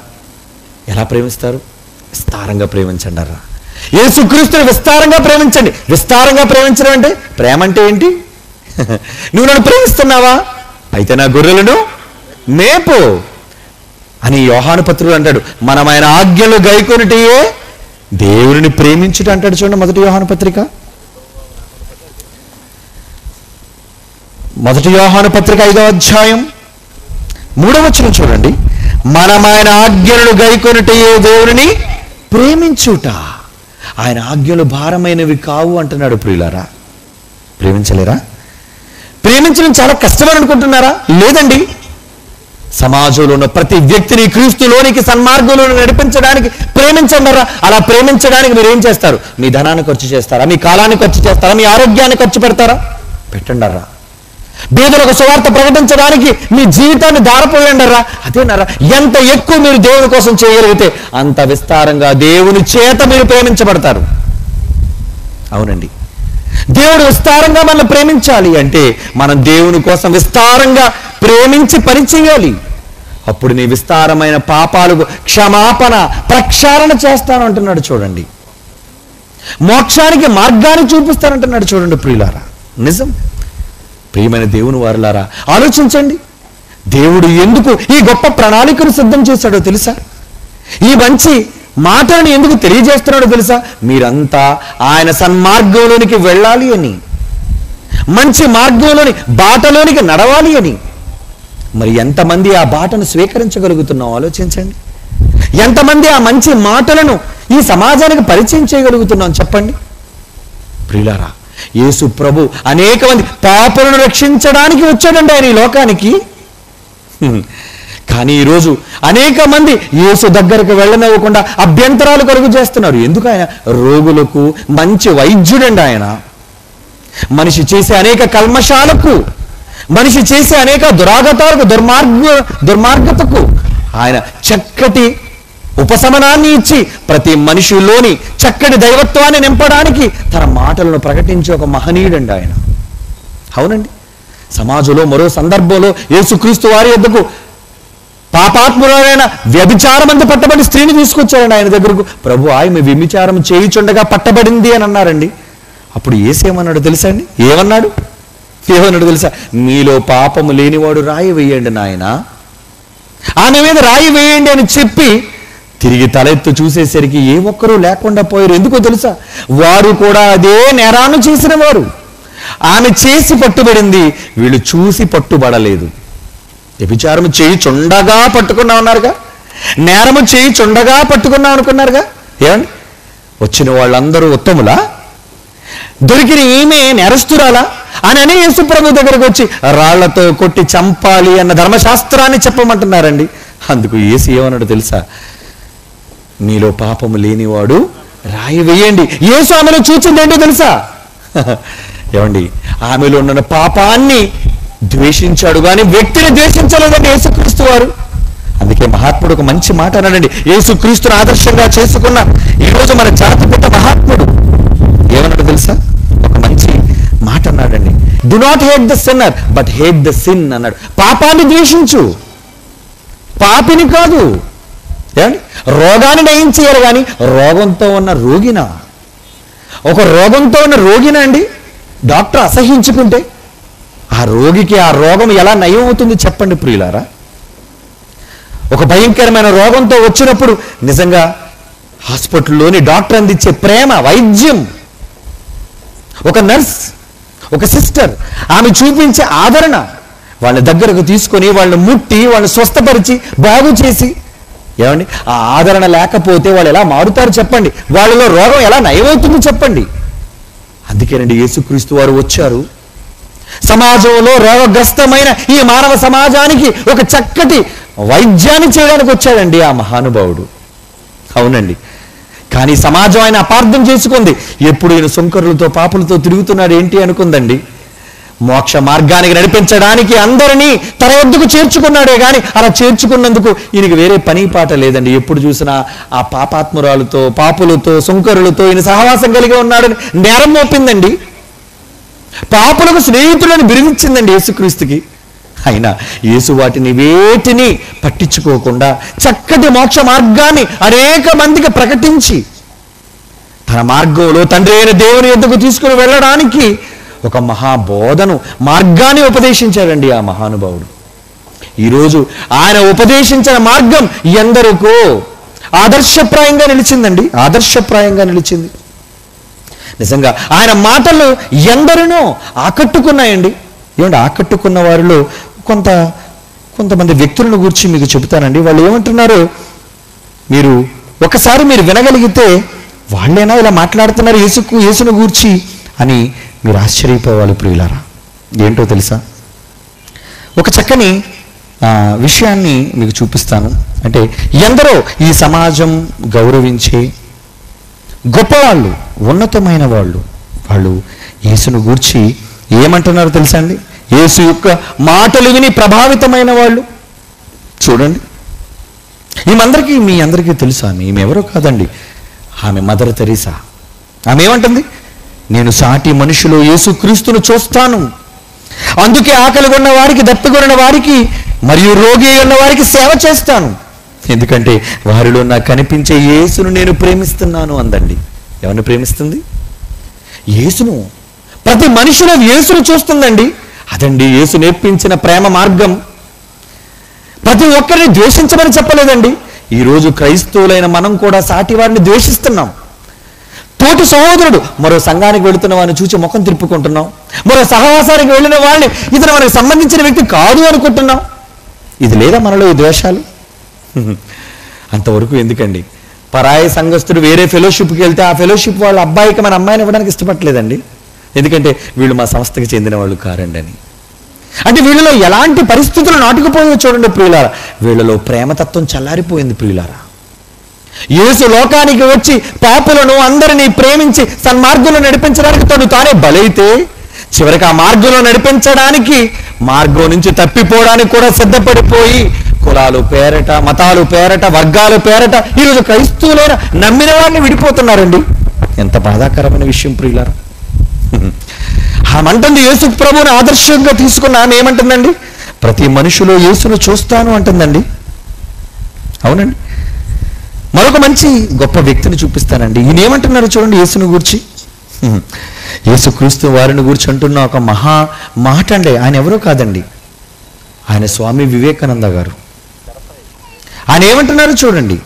ఎలా ప్రేమిస్తారు? విస్తారంగా ప్రేమించండారా? యేసుక్రీస్తుని విస్తారంగా ప్రేమించండి. విస్తారంగా ప్రేమించడం అంటే ప్రేమ అంటే ఏంటి? నువ్వు నన్ను ప్రేమిస్తున్నావా? అయితే నా గొర్రెలను మేపు అని యోహాను పత్రుడు అంటాడు. మనం ఆయన ఆజ్ఞలు గైకొనిటియే దేవుడిని ప్రేమించుట అంటాడు చూడండి మొదటి యోహాను పత్రిక. మొదటి యోహాను పత్రిక ఐదో అధ్యాయం మూడవచనం చూడండి. మనం ఆయన ఆజ్ఞలను గైకొనుటయే దేవుడిని ప్రేమించుట. ఆయన ఆజ్ఞలు భారమైనవి కావు అంటున్నాడు ప్రియులారా. ప్రేమించలేరా? ప్రేమించడం చాలా కష్టమని అనుకుంటున్నారా? లేదండి. సమాజంలో ఉన్న ప్రతి వ్యక్తిని క్రీస్తులోనికి సన్మార్గంలో నడిపించడానికి ప్రేమించండరా అలా ప్రేమించడానికి మీరు ఏం చేస్తారు? మీ ధనాన్ని ఖర్చు చేస్తారా? మీ కాలాన్ని ఖర్చు చేస్తారా? మీ ఆరోగ్యాన్ని ఖర్చు పెడతారా? పెట్టండరా బీదలకు సువార్త ప్రకటించడానికి మీ జీవితాన్ని దారపోయండరా? అదేనరా? ఎంత ఎక్కువ మీరు దేవుని కోసం చేయగలిగితే అంత విస్తారంగా దేవుని చేత మీరు ప్రేమించబడతారు. అవునండి. దేవుడు విస్తారంగా మనల్ని ప్రేమించాలి అంటే మనం దేవుని కోసం విస్తారంగా ప్రేమించి పని చేయాలి అప్పుడు నీ విస్తారమైన పాపాలకు క్షమాపణ ప్రక్షాళన చేస్తాను అంటున్నాడు చూడండి. మోక్షానికి మార్గాన్ని చూపిస్తానంటున్నాడు చూడండి ప్రియులారా. నిజం. ప్రియమైన దేవుని వారులారా ఆలోచించండి. దేవుడు ఎందుకు ఈ గొప్ప ప్రణాళికను సిద్ధం చేశాడో తెలుసా? ఈ మంచి మాటలను ఎందుకు తెలియజేస్తున్నాడో తెలుసా? మీరంతా ఆయన సన్మార్గంలోనికి వెళ్ళాలి అని మంచి మార్గంలోని బాటలోనికి నడవాలి అని. మరి ఎంతమంది ఆ బాటను స్వీకరించగలుగుతున్నాం ఆలోచించండి. ఎంతమంది ఆ మంచి మాటలను ఈ సమాజానికి పరిచయం చేయగలుగుతున్నాం చెప్పండి. ప్రియులారా యేసు ప్రభు అనేక మంది పాపలను రక్షించడానికి వచ్చాడండి ఆయన ఈ లోకానికి. కానీ ఈరోజు అనేక మంది యేసు దగ్గరకు వెళ్ళనివ్వకుండా అభ్యంతరాలు కలుగు చేస్తున్నారు. ఎందుకు ఆయన? రోగులకు మంచి వైద్యుడండి ఆయన. మనిషి చేసే అనేక కల్మషాలకు మనిషి చేసే అనేక దురాగతాలకు దుర్మార్గ దుర్మార్గతకు ఆయన చక్కటి ఉపశమనాన్ని ఇచ్చి ప్రతి మనిషిలోని చక్కటి దైవత్వాన్ని నింపడానికి తన మాటలను ప్రకటించే ఒక మహనీయుడండి ఆయన. అవునండి. సమాజంలో మరో సందర్భంలో యేసుక్రీస్తు వారి యొద్దకు పాపాత్ములైన వ్యభిచారమంత పట్టబడి స్త్రీని తీసుకొచ్చారండి ఆయన దగ్గరకు. ప్రభు ఆమె వ్యభిచారం చేయుచుండగా పట్టబడింది అని అన్నారండి. అప్పుడు ఏసేమన్నాడు తెలుసా అండి? ఏమన్నాడు? ఏమన్నాడు తెలుసా? మీలో పాపము లేనివాడు రాయి వేయండి నాయన. ఆమె మీద రాయి వేయండి అని చెప్పి తిరిగి తలెత్తు చూసేసరికి ఏ ఒక్కరూ లేకుండా పోయారు. ఎందుకో తెలుసా? వారు కూడా అదే నేరాను చేసిన వారు. ఆమె చేసి పట్టుబడింది. వీళ్ళు చూసి పట్టుబడలేదు. వ్యభిచారము చేయి చుండగా పట్టుకున్నా ఉన్నారుగా నేరము చేయి చుండగా పట్టుకున్నాం అనుకున్నారుగా? ఏమండి? వచ్చిన వాళ్ళందరూ ఉత్తములా? దొరికిన ఈమె నేరస్తురాలా? అని అని యేసుప్రభు దగ్గరకు వచ్చి రాళ్ళతో కొట్టి చంపాలి అన్న ధర్మశాస్త్రాన్ని చెప్పమంటున్నారండి. అందుకు ఏసు ఏమన్నాడు తెలుసా? మీలో పాపము లేనివాడు రాయి వేయండి. యేసు ఆమెలో చూచింది ఏంటో తెలుసా? ఏమండి? ఆమెలో ఉన్న పాపాన్ని ద్వేషించాడు కానీ వ్యక్తిని ద్వేషించలేదండి యేసుక్రీస్తు వారు. అందుకే మహాత్ముడు ఒక మంచి మాట అన్నాడండి. యేసుక్రీస్తును ఆదర్శంగా చేసుకున్న ఈరోజు మన జాతి పుట్ట మహాత్ముడు ఏమన్నాడు తెలుసా? ఒక మంచి మాట అన్నాడండి. Do not hate the sinner but hate the sin అన్నాడు. పాపాన్ని ద్వేషించు. పాపిని కాదు ఏమండి? రోగాన్ని నయం చేయాలి కానీ రోగంతో ఉన్న రోగిన. ఒక రోగంతో ఉన్న రోగిన అండి డాక్టర్ అసహించుకుంటే ఆ రోగికి ఆ రోగం ఎలా నయం అవుతుంది చెప్పండి ప్రియులారా? ఒక భయంకరమైన రోగంతో వచ్చినప్పుడు నిజంగా హాస్పిటల్లోని డాక్టర్ అందించే ప్రేమ వైద్యం. ఒక నర్స్ ఒక సిస్టర్ ఆమె చూపించే ఆదరణ వాళ్ళ దగ్గరకు తీసుకొని వాళ్ళని ముట్టి వాళ్ళని స్వస్థపరిచి బాగు చేసి ఏమండి? ఆ ఆదరణ లేకపోతే వాళ్ళు ఎలా మారుతారు చెప్పండి. వాళ్ళలో రోగం ఎలా నయమవుతుంది చెప్పండి. అందుకేనండి యేసుక్రీస్తు వారు వచ్చారు. సమాజంలో రోగగ్రస్తమైన ఈ మానవ సమాజానికి ఒక చక్కటి వైద్యాన్ని చేయడానికి వచ్చాడండి ఆ మహానుభావుడు. అవునండి. కానీ సమాజం ఆయన అపార్థం చేసుకుంది. ఎప్పుడు ఈయన సుంకరులతో పాపులతో తిరుగుతున్నాడు ఏంటి అనుకుందండి? మోక్ష మార్గానికి నడిపించడానికి అందరినీ తన వద్దకు చేర్చుకున్నాడే కానీ అలా చేర్చుకున్నందుకు ఈయనకి వేరే పని పాట లేదండి. ఎప్పుడు చూసినా ఆ పాపాత్మురాలతో పాపులతో సుంకరులతో ఈయన సహవాసం కలిగి ఉన్నాడని నేరం మోపిందండి. పాపులకు స్నేహితులను బిరించిందండి యేసుక్రీస్తుకి. అయినా యేసు వాటిని వేటిని పట్టించుకోకుండా చక్కటి మోక్ష మార్గాన్ని అనేక మందికి ప్రకటించి తన మార్గంలో తండ్రి అయిన దేవుని ఎద్దకు తీసుకుని వెళ్ళడానికి ఒక మహాబోధను మార్గాన్ని ఉపదేశించాడండి ఆ మహానుభావుడు. ఈరోజు ఆయన ఉపదేశించిన మార్గం ఎందరికో ఆదర్శప్రాయంగా నిలిచిందండి ఆదర్శప్రాయంగా నిలిచింది. నిజంగా ఆయన మాటలు ఎందరినో ఆకట్టుకున్నాయండి. ఏమంటే ఆకట్టుకున్న వారిలో కొంత కొంతమంది వ్యక్తులను గురించి మీకు చెబుతానండి. వాళ్ళు ఏమంటున్నారు మీరు ఒకసారి మీరు వినగలిగితే వాళ్ళేనా ఇలా మాట్లాడుతున్నారు యేసుకు యేసును గూర్చి అని మీరు ఆశ్చర్యపోవాలి ప్రియులారా. ఏంటో తెలుసా? ఒక చక్కని విషయాన్ని మీకు చూపిస్తాను. అంటే ఎందరో ఈ సమాజం గౌరవించే గొప్పవాళ్ళు ఉన్నతమైన వాళ్ళు వాళ్ళు యేసును గూర్చి ఏమంటున్నారో తెలుసా అండి? యేసు యొక్క మాటలు విని ప్రభావితమైన వాళ్ళు. చూడండి. ఈమెందరికీ మీ అందరికీ తెలుసా ఎవరో కాదండి. ఆమె మదర్ తెరీసా. ఆమె ఏమంటుంది? నేను సాటి మనుషులు యేసుక్రీస్తును చూస్తాను. అందుకే ఆకలి కొన్న వారికి దప్పికొన్న వారికి మరియు రోగి ఉన్న వారికి సేవ చేస్తాను. ఎందుకంటే వారిలో నాకు కనిపించే యేసును నేను ప్రేమిస్తున్నాను అందండి. ఎవరిని ప్రేమిస్తుంది? యేసును. ప్రతి మనిషిలో యేసును చూస్తుందండి. అదండి యేసు నేర్పించిన ప్రేమ మార్గం. ప్రతి ఒక్కరిని ద్వేషించమని చెప్పలేదండి. ఈరోజు క్రైస్తవులైన మనం కూడా సాటి వారిని ద్వేషిస్తున్నాం. తోటి సహోదరుడు. మరో సంఘానికి వెళుతున్న వాడిని చూసి ముఖం తిప్పుకుంటున్నాం మరో సహవాసానికి వెళ్ళిన వాడిని ఇతను మనకు సంబంధించిన వ్యక్తి కాదు అనుకుంటున్నాం ఇది లేదా మనలో ఈ ద్వేషాలు? అంతవరకు ఎందుకండి? పరాయి సంఘస్థుడు వేరే ఫెలోషిప్కి వెళ్తే ఆ ఫెలోషిప్ వాళ్ళ అబ్బాయికి మన అమ్మాయిని ఇవ్వడానికి ఇష్టపడలేదండి. ఎందుకంటే వీళ్ళు మా సంస్థకి చెందిన వాళ్ళు కారండి అని. అంటే వీళ్ళలో ఎలాంటి పరిస్థితులు నాటుకుపోయో చూడండి ప్రియులారా. వీళ్ళలో ప్రేమతత్వం చల్లారిపోయింది ప్రియులారా. యేసు లోకానికి వచ్చి పాపులను అందరినీ ప్రేమించి సన్మార్గంలో నడిపించడానికి తను తానే బలైతే చివరికి ఆ మార్గంలో నడిపించడానికి మార్గం నుంచి తప్పిపోవడానికి కూడా సిద్ధపడిపోయి కులాలు పేరట మతాలు పేరట వర్గాలు పేరట ఈరోజు క్రైస్తవులైన నమ్మిన వారిని విడిపోతున్నారండి. ఎంత బాధాకరమైన విషయం ప్రియులారా. ఆమంటుంది యేసు ప్రభుని ఆదర్శంగా తీసుకున్న ఆమె ఏమంటుందండి? ప్రతి మనిషిలో యేసును చూస్తాను అంటుందండి. అవునండి. మరొక మంచి గొప్ప వ్యక్తిని చూపిస్తానండి. ఈయన ఏమంటున్నారు చూడండి యేసును గూర్చి. యేసుక్రీస్తు వారిని గురించి అంటున్న ఒక మహా మాట అండి. ఆయన ఎవరో కాదండి. ఆయన స్వామి వివేకానంద గారు. ఆయన ఏమంటున్నారు చూడండి.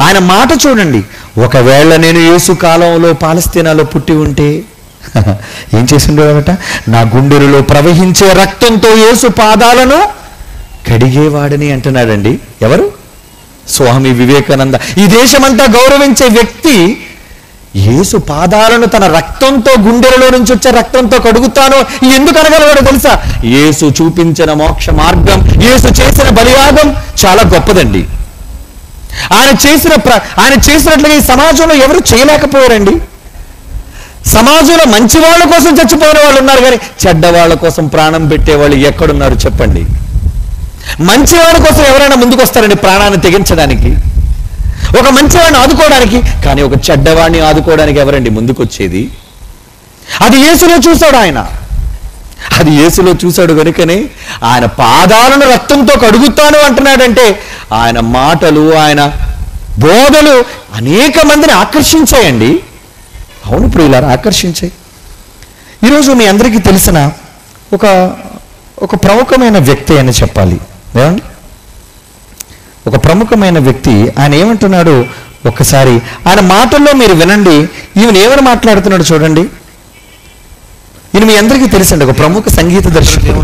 ఆయన మాట చూడండి. ఒకవేళ నేను యేసు కాలంలో పాలస్తీనాలో పుట్టి ఉంటే ఏం చేసిండేవాడట? నా గుండెలలో ప్రవహించే రక్తంతో యేసు పాదాలను కడిగేవాడని అంటున్నాడండి. ఎవరు? స్వామి వివేకానంద. ఈ దేశమంతా గౌరవించే వ్యక్తి యేసు పాదాలను తన రక్తంతో గుండెలలో నుంచి వచ్చే రక్తంతో కడుగుతాను ఎందుకు అనగలవాడో తెలుసా? యేసు చూపించిన మోక్ష మార్గం యేసు చేసిన బలియాగం చాలా గొప్పదండి. ఆయన చేసిన ప్ర ఆయన చేసినట్లుగా ఈ సమాజంలో ఎవరు చేయలేకపోయారండి? సమాజంలో మంచి వాళ్ళ కోసం చచ్చిపోయిన వాళ్ళు ఉన్నారు కానీ చెడ్డ వాళ్ళ కోసం ప్రాణం పెట్టే వాళ్ళు ఎక్కడున్నారు చెప్పండి? మంచివాడి కోసం ఎవరైనా ముందుకొస్తారండి ప్రాణాన్ని తెగించడానికి ఒక మంచివాడిని ఆదుకోవడానికి కానీ ఒక చెడ్డవాడిని ఆదుకోవడానికి ఎవరండి ముందుకొచ్చేది? అది యేసులో చూశాడు ఆయన. అది యేసులో చూశాడు కనుకనే ఆయన పాదాలను రక్తంతో కడుగుతాను అంటున్నాడంటే ఆయన మాటలు ఆయన బోధలు అనేక మందిని ఆకర్షించాయండి. అవును ప్రియులారా ఆకర్షించాయి. ఈరోజు మీ అందరికీ తెలిసిన ఒక ఒక ప్రముఖమైన వ్యక్తి అని చెప్పాలి. ఒక ప్రముఖమైన వ్యక్తి ఆయన ఏమంటున్నాడు? ఒక్కసారి ఆయన మాటల్లో మీరు వినండి. ఈయన ఏమని మాట్లాడుతున్నాడు చూడండి. ఈయన మీ అందరికీ తెలుసండి ఒక ప్రముఖ సంగీత దర్శకుడు.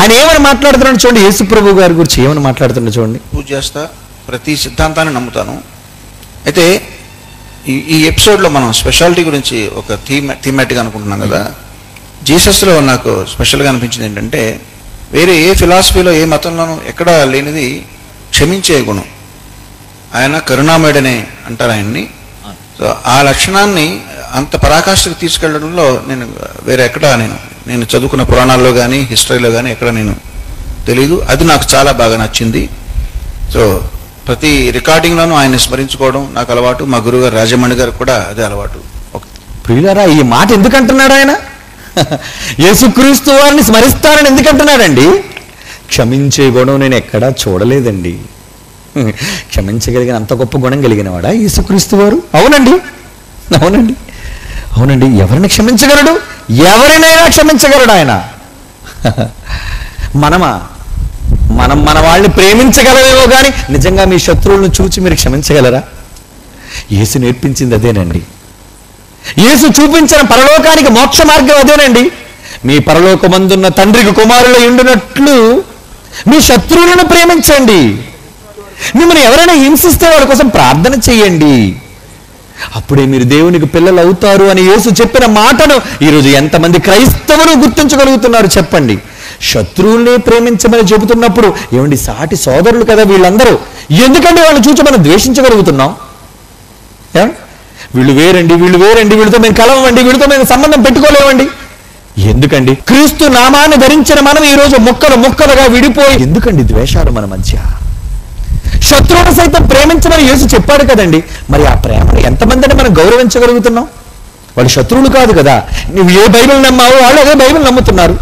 ఆయన ఏమని మాట్లాడుతున్నాడు చూడండి? యేసుప్రభు గారి గురించి ఏమని మాట్లాడుతున్నాడు చూడండి. పూజ చేస్తా ప్రతి సిద్ధాంతాన్ని నమ్ముతాను. అయితే ఈ ఈ ఎపిసోడ్లో మనం స్పెషాలిటీ గురించి ఒక థీమ్ థీమాటిక్ అనుకుంటున్నాం కదా. జీసస్లో నాకు స్పెషల్గా అనిపించింది ఏంటంటే వేరే ఏ ఫిలాసఫీలో ఏ మతంలోనూ ఎక్కడా లేనిది క్షమించే గుణం. ఆయన కరుణామయుడనే అంటారు ఆయన్ని. సో ఆ లక్షణాన్ని అంత పరాకాష్ఠకు తీసుకెళ్ళడంలో నేను వేరే ఎక్కడ నేను నేను చదువుకున్న పురాణాల్లో కానీ హిస్టరీలో కానీ ఎక్కడ నేను తెలీదు. అది నాకు చాలా బాగా నచ్చింది. సో ప్రతి రికార్డింగ్లోనూ ఆయన్ని స్మరించుకోవడం నాకు అలవాటు. మా గురుగారు రాజమణి గారు కూడా అదే అలవాటు. ప్రియుగారా ఈ మాట ఎందుకంటున్నాడు ఆయన? యేసుక్రీస్తు వారిని స్మరిస్తానని ఎందుకు అంటున్నాడండి క్షమించే గుణం నేను ఎక్కడా చూడలేదండి. క్షమించగలిగిన అంత గొప్ప గుణం కలిగినవాడా యేసుక్రీస్తు వారు? అవునండి. అవునండి. అవునండి. ఎవరిని క్షమించగలడు? ఎవరినైనా క్షమించగలడు ఆయన. మనమా? మనం మన వాళ్ళని ప్రేమించగలమేమో కానీ నిజంగా మీ శత్రువులను చూచి మీరు క్షమించగలరా? యేసు నేర్పించింది అదేనండి. యేసు చూపించిన పరలోకానికి మోక్ష మార్గం అదేనండి. మీ పరలోకమందున్న తండ్రికి కుమారులు ఉండినట్లు మీ శత్రువులను ప్రేమించండి. మిమ్మల్ని ఎవరైనా హింసిస్తే వాళ్ళ కోసం ప్రార్థన చేయండి. అప్పుడే మీరు దేవునికి పిల్లలు అవుతారు అని యేసు చెప్పిన మాటను ఈరోజు ఎంతమంది క్రైస్తవులు గుర్తించగలుగుతున్నారు చెప్పండి. శత్రువుల్ని ప్రేమించమని చెబుతున్నప్పుడు ఏమండి సాటి సోదరులు కదా వీళ్ళందరూ? ఎందుకంటే వాళ్ళు చూచి మనం ద్వేషించగలుగుతున్నాం? ఏ? వీళ్ళు వేరండి వీళ్ళు వేరండి వీళ్ళతో మేము కలవండి వీళ్ళతో మేము సంబంధం పెట్టుకోలేమండి. ఎందుకండి? క్రీస్తు నామాన్ని ధరించిన మనం ఈ రోజు ముక్కలు ముక్కలుగా విడిపోయి ఎందుకండి ద్వేషాలు మన మధ్య? శత్రువును సైతం ప్రేమించమని యేసు చెప్పాడు కదండి. మరి ఆ ప్రేమను ఎంతమందిని మనం గౌరవించగలుగుతున్నాం? వాళ్ళు శత్రువులు కాదు కదా. నువ్వు ఏ బైబిల్ నమ్మావో వాళ్ళు అదే బైబిల్ నమ్ముతున్నారు.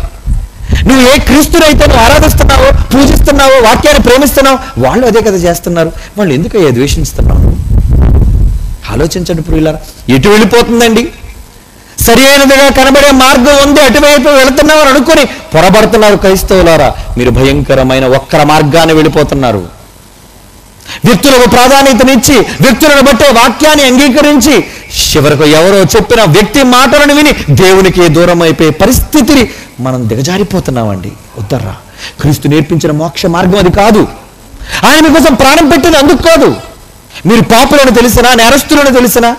నువ్వు ఏ క్రీస్తునైతే నువ్వు ఆరాధిస్తున్నావో పూజిస్తున్నావో వాక్యాన్ని ప్రేమిస్తున్నావు వాళ్ళు అదే కదా చేస్తున్నారు. వాళ్ళు ఎందుకు ద్వేషిస్తున్నావు? ఆలోచించండి ప్రియులారా ఎటు వెళ్ళిపోతుందండి? సరి అయినదిగా కనబడే మార్గం ఉంది అటువైపు వెళుతున్నామని అనుకుని పొరబడుతున్నారు క్రైస్తవులారా. మీరు భయంకరమైన ఒక్కర మార్గాన్ని వెళ్ళిపోతున్నారు. వ్యక్తులకు ప్రాధాన్యతనిచ్చి వ్యక్తులను బట్టే వాక్యాన్ని అంగీకరించి చివరకు ఎవరో చెప్పిన వ్యక్తి మాటలను విని దేవునికి దూరం అయిపోయే పరిస్థితిని మనం దిగజారిపోతున్నామండి. ఉత్తర్రా క్రీస్తు నేర్పించిన మోక్ష మార్గం అది కాదు. ఆయన మీకోసం ప్రాణం పెట్టింది అందుకు కాదు. మీరు పాపులను తెలిసినా? నేరస్తులను తెలిసినా?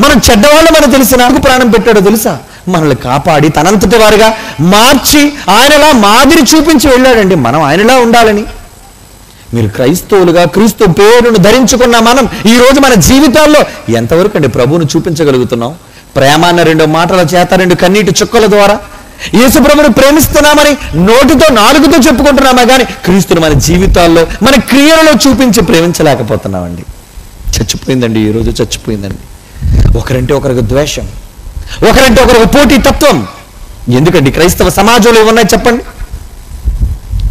మనం చెడ్డవాళ్ళమని తెలిసినా? ఎందుకు ప్రాణం పెట్టాడో తెలుసా? మనల్ని కాపాడి తనంతటి వారుగా మార్చి ఆయనలా మాదిరి చూపించి వెళ్ళాడండి. మనం ఆయనలా ఉండాలని. మీరు క్రైస్తవులుగా క్రీస్తు పేరును ధరించుకున్న మనం ఈ రోజు మన జీవితాల్లో ఎంతవరకు అండి ప్రభువును చూపించగలుగుతున్నాం? ప్రేమ అన్న రెండు మాటల చేత రెండు కన్నీటి చుక్కల ద్వారా యేసుప్రభుని ప్రేమిస్తున్నామని నోటితో నాలుగుతో చెప్పుకుంటున్నామా కానీ క్రీస్తుని మన జీవితాల్లో మన క్రియలలో చూపించి ప్రేమించలేకపోతున్నామండి. చచ్చిపోయిందండి ఈ రోజు చచ్చిపోయిందండి. ఒకరంటే ఒకరికి ద్వేషం ఒకరంటే ఒకరికి పోటీ తత్వం. ఎందుకండి క్రైస్తవ సమాజంలో ఏమున్నాయి చెప్పండి?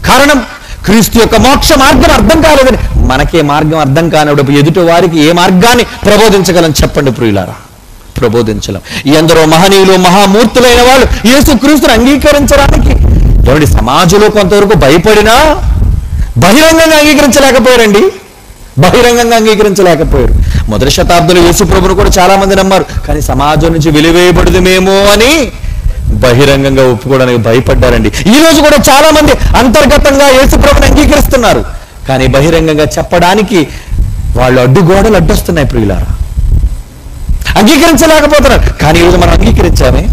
కారణం క్రీస్తు యొక్క మోక్ష మార్గం అర్థం కాలేదని మనకే మార్గం అర్థం కానప్పుడు ఎదుటి వారికి ఏ మార్గాన్ని ప్రబోధించగలం చెప్పండి ప్రియులారా? ప్రబోధించలేం. ఎందరో మహనీయులు మహామూర్తులైన వాళ్ళు యేసు క్రీస్తుని అంగీకరించడానికి ఏమండి సమాజంలో కొంతవరకు భయపడినా బహిరంగంగా అంగీకరించలేకపోయారండి. బహిరంగంగా అంగీకరించలేకపోయారు. మొదటి శతాబ్దంలో యేసు ప్రభును కూడా చాలా మంది నమ్మారు. కానీ సమాజం నుంచి వెలివేయబడదుమేమో అని బహిరంగంగా ఒప్పుకోవడానికి భయపడ్డారండి. ఈ రోజు కూడా చాలా మంది అంతర్గతంగా యేసు ప్రభుని అంగీకరిస్తున్నారు. కానీ బహిరంగంగా చెప్పడానికి వాళ్ళు అడ్డుగోడలు అడ్డొస్తున్నాయి ప్రియులారా. అంగీకరించలేకపోతున్నారు. కానీ ఈరోజు మనం అంగీకరించామే.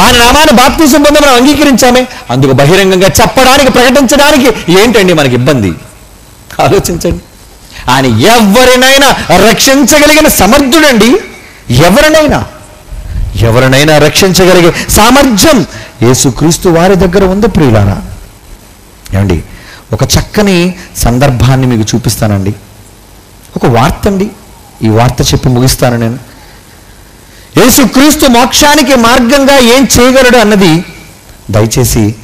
ఆయన నామాన్ని బాప్తీసం పొంది మనం అంగీకరించామే. అందుకు బహిరంగంగా చెప్పడానికి ప్రకటించడానికి ఏంటండి మనకి ఇబ్బంది? ఆలోచించండి. ఆయన ఎవరినైనా రక్షించగలిగిన సమర్థుడండి. ఎవరినైనా? ఎవరినైనా రక్షించగలిగే సామర్థ్యం యేసుక్రీస్తు వారి దగ్గర ఉంది ప్రియులారా. ఏమండి? ఒక చక్కని సందర్భాన్ని మీకు చూపిస్తానండి. ఒక వార్త అండి ఈ వార్త చెప్పి ముగిస్తాను నేను. యేసుక్రీస్తు మోక్షానికి మార్గంగా ఏం చేయగలడు అన్నది దయచేసి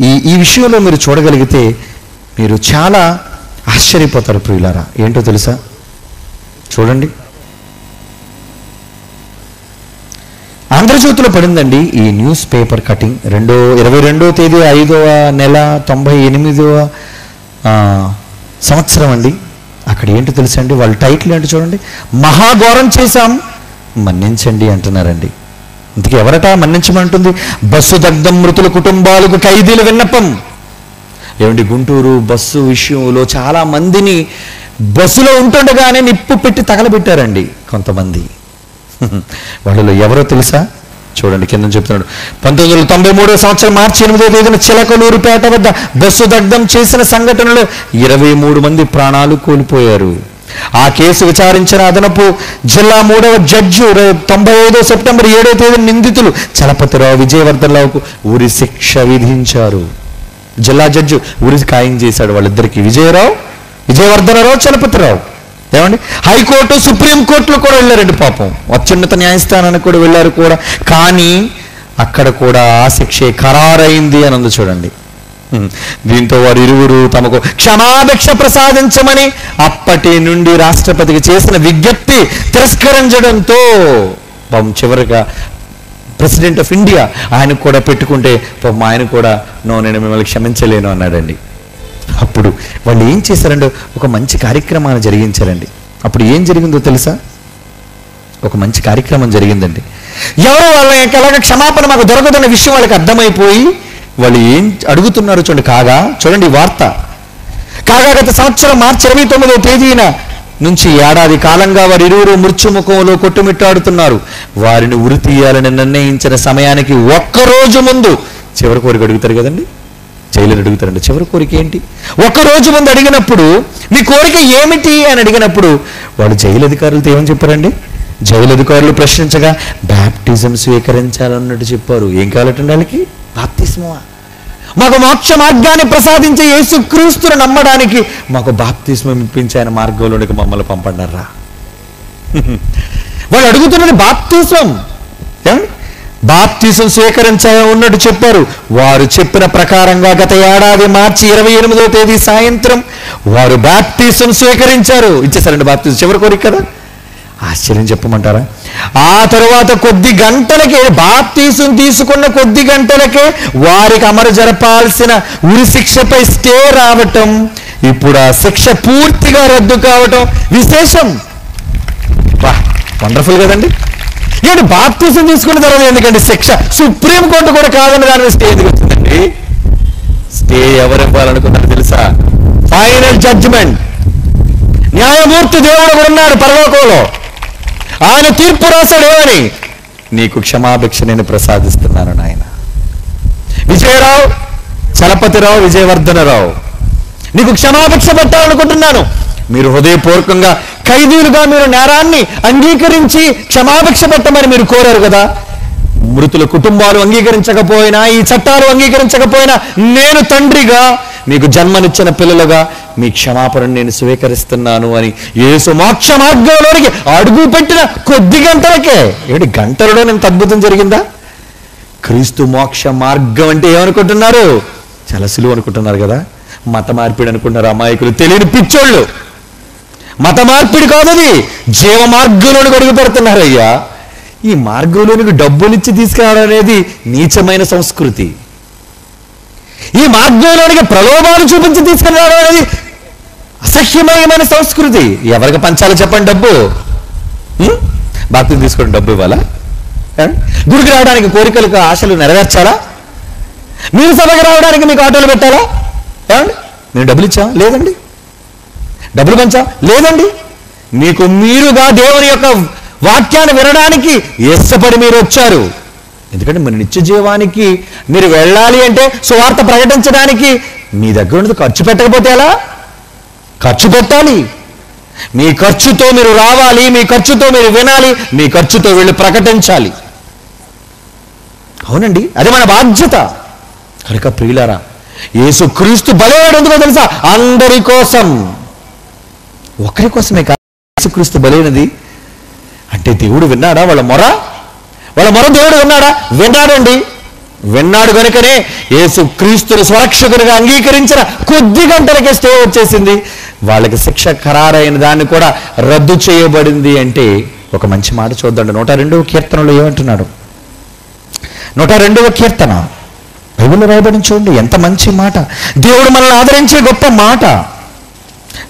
ఈ ఈ విషయంలో మీరు చూడగలిగితే మీరు చాలా ఆశ్చర్యపోతారు ప్రియులారా. ఏంటో తెలుసా? చూడండి. ఆంధ్రజ్యోతిలో పడిందండి ఈ న్యూస్ పేపర్ కటింగ్. రెండో ఇరవై రెండో తేదీ ఐదవ నెల తొంభై ఎనిమిదవ సంవత్సరం అండి. అక్కడ ఏంటో తెలుసా అండి? వాళ్ళ టైటిల్ ఏంటో చూడండి. మహాఘోరం చేశాం. మన్నించండి అంటున్నారండి. ఇంతకు ఎవరట మన్నించమంటుంది? బస్సు దగ్ధం మృతుల కుటుంబాలకు ఖైదీల విన్నపం. ఏమండి గుంటూరు బస్సు విషయంలో చాలా మందిని బస్సులో ఉంటుండగానే నిప్పు పెట్టి తగలబెట్టారండి కొంతమంది. వాళ్ళలో ఎవరో తెలుసా? చూడండి కింద చెప్తున్నాడు. పంతొమ్మిది వందల తొంభై మూడో సంవత్సరం మార్చి ఎనిమిదో తేదీన చిలకలూరుపేట వద్ద బస్సు దగ్ధం చేసిన సంఘటనలో ఇరవై మూడు మంది ప్రాణాలు కోల్పోయారు. ఆ కేసు విచారించిన అదనపు జిల్లా మూడవ జడ్జి తొంభై ఐదో సెప్టెంబర్ ఏడో తేదీ నిందితులు చలపతిరావు విజయవర్ధన్రావుకు ఉరి శిక్ష విధించారు. జిల్లా జడ్జి ఉరి ఖాయం చేశాడు వాళ్ళిద్దరికి. విజయరావు విజయవర్ధనరావు చలపతిరావు. ఏమండి? హైకోర్టు సుప్రీంకోర్టులో కూడా వెళ్ళారండి పాపం. అత్యున్నత న్యాయస్థానానికి కూడా వెళ్ళారు కూడా. కానీ అక్కడ కూడా ఆ శిక్షే ఖరారైంది అని అందు చూడండి. దీంతో వారు ఇరువురు తమకు క్షమాభిక్ష ప్రసాదించమని అప్పటి నుండి రాష్ట్రపతికి చేసిన విజ్ఞప్తి తిరస్కరించడంతో పాపం చివరిగా ప్రెసిడెంట్ ఆఫ్ ఇండియా ఆయన కూడా పెట్టుకుంటే పాపం ఆయన కూడా నో నేను మిమ్మల్ని క్షమించలేను అన్నాడండి. అప్పుడు వాళ్ళు ఏం చేశారంటే ఒక మంచి కార్యక్రమాన్ని జరిగించారండి. అప్పుడు ఏం జరిగిందో తెలుసా? ఒక మంచి కార్యక్రమం జరిగిందండి. ఎవరు వాళ్ళ యొక్క ఎలాగ క్షమాపణ మాకు దొరకదన్న విషయం వాళ్ళకి అర్థమైపోయి వాళ్ళు ఏం అడుగుతున్నారు చూడండి కాగా చూడండి వార్త. కాగా గత సంవత్సరం మార్చి ఇరవై తొమ్మిదవ తేదీన నుంచి ఏడాది కాలంగా వారి ఇరువురు మృత్యుముఖంలో కొట్టుమిట్టాడుతున్నారు. వారిని ఉరి తీయాలని నిర్ణయించిన సమయానికి ఒక్కరోజు ముందు చివరి కోరిక అడుగుతారు కదండి? జైలు అడుగుతారండి. చివరి కోరిక ఏంటి? ఒక్క రోజు ముందు అడిగినప్పుడు మీ కోరిక ఏమిటి అని అడిగినప్పుడు వాళ్ళు జైలు అధికారులతో ఏమని చెప్పారండి? జైలు అధికారులు ప్రశ్నించగా బ్యాప్టిజం స్వీకరించాలన్నట్టు చెప్పారు. ఏం కావాలటండి వాళ్ళకి? బాప్తిస్మా మాకు మోక్ష మార్గాన్ని ప్రసాదించే యేసు క్రీస్తును నమ్మడానికి మాకు బాప్తిస్మం ఇప్పించే ఆయన మార్గంలోనికి మమ్మల్ని పంపండారా వాళ్ళు అడుగుతున్నది బాప్తిస్మం. ఏమండి? బాప్తిసం స్వీకరించాలని ఉన్నట్టు చెప్పారు. వారు చెప్పిన ప్రకారంగా గత ఏడాది మార్చి ఇరవై ఎనిమిదో తేదీ సాయంత్రం వారు బాప్తిసం స్వీకరించారు. ఇచ్చేసారండి బాప్తిసం చివరి కోరిక కదా? ఆశ్చర్యం చెప్పమంటారా? ఆ తరువాత కొద్ది గంటలకే బాప్తీసం తీసుకున్న కొద్ది గంటలకే వారికి అమరు జరపాల్సిన ఉరి శిక్షపై స్టే రావటం ఇప్పుడు ఆ శిక్ష పూర్తిగా రద్దు కావటం విశేషం. వా వండర్ఫుల్ కదండి. ఏంటి బాప్తీసం తీసుకున్న తర్వాత ఎందుకండి శిక్ష? సుప్రీం కోర్టు కూడా కాదని దాని స్టే ఎందుకు వచ్చిందండి స్టే ఎవరు ఇవ్వాలనుకున్నారు తెలుసా? Final judgment. న్యాయమూర్తి దేవుడు ఉన్నాడు పరలోకంలో. ఆయన తీర్పు రాశాడు ఏమని? నీకు క్షమాభిక్ష నేను ప్రసాదిస్తున్నాను నాయన. విజయరావు చలపతిరావు విజయవర్ధనరావు నీకు క్షమాభిక్ష పెట్టాలనుకుంటున్నాను. మీరు హృదయపూర్వకంగా ఖైదీలుగా మీరు నేరాన్ని అంగీకరించి క్షమాభిక్ష పెట్టమని మీరు కోరారు కదా? మృతుల కుటుంబాలు అంగీకరించకపోయినా ఈ చట్టాలు అంగీకరించకపోయినా నేను తండ్రిగా మీకు జన్మనిచ్చిన పిల్లలుగా మీ క్షమాపణను నేను స్వీకరిస్తున్నాను అని యేసు మోక్ష మార్గంలోనికి అడుగు పెట్టిన కొద్ది గంటలకే. ఏడు గంటలలో నేను అద్భుతం జరిగిందా? క్రీస్తు మోక్ష మార్గం అంటే ఏమనుకుంటున్నారు? చాలా సులువు అనుకుంటున్నారు కదా. మత మార్పిడి అనుకుంటున్నారు అమాయకులు. తెలియని పిచ్చోళ్ళు. మత మార్పిడి కాదది. జీవ మార్గంలోని అడుగు పెడుతున్నారు అయ్యా. ఈ మార్గంలోనికి డబ్బులిచ్చి తీసుకురావడం అనేది నీచమైన సంస్కృతి. ఈ మార్గంలోనికి ప్రలోభాలు చూపించి తీసుకురావడం అనేది అసహ్యమయమైన సంస్కృతి. ఎవరికి పంచాలో చెప్పండి డబ్బు? ఉం? తీసుకోండి డబ్బు ఇవ్వాలా? గుడికి రావడానికి కోరికలకు ఆశలు నెరవేర్చాలా? మీరు సభకి రావడానికి మీకు ఆటోలు పెట్టాలా? ఏమండి? నేను డబ్బులు ఇచ్చా? లేదండి. డబ్బులు పంచా? లేదండి. మీకు మీరుగా దేవుని యొక్క వాక్యాన్ని వినడానికి ఇష్టపడి మీరు వచ్చారు. ఎందుకంటే మన నిత్య జీవానికి మీరు వెళ్ళాలి అంటే సువార్త ప్రకటించడానికి మీ దగ్గర ఉన్నది ఖర్చు పెట్టకపోతే ఎలా? ఖర్చు పెట్టాలి. మీ ఖర్చుతో మీరు రావాలి మీ ఖర్చుతో మీరు వినాలి మీ ఖర్చుతో వీళ్ళు ప్రకటించాలి. అవునండి అది మన బాధ్యత. కనుక ప్రియులారా యేసు క్రీస్తు బలవాడు ఎందుకో తెలుసా? అందరి కోసం. ఒకరి కోసమే కాదు యేసుక్రీస్తు బలైనది. అంటే దేవుడు విన్నాడా వాళ్ళ మొర? వాళ్ళ మొర దేవుడు విన్నాడా? విన్నాడండి. విన్నాడు కనుకనే యేసు క్రీస్తుని స్వరక్షకునిగా అంగీకరించిన కొద్ది గంటలకే స్టే వచ్చేసింది. వాళ్ళకి శిక్ష ఖరారైన దాన్ని కూడా రద్దు చేయబడింది అంటే ఒక మంచి మాట చూద్దండి నూట రెండవ కీర్తనలో ఏమంటున్నాడు? నూట రెండవ కీర్తన. బైబిల్లో రాయబడిన చూడండి ఎంత మంచి మాట. దేవుడు మనల్ని ఆదరించే గొప్ప మాట.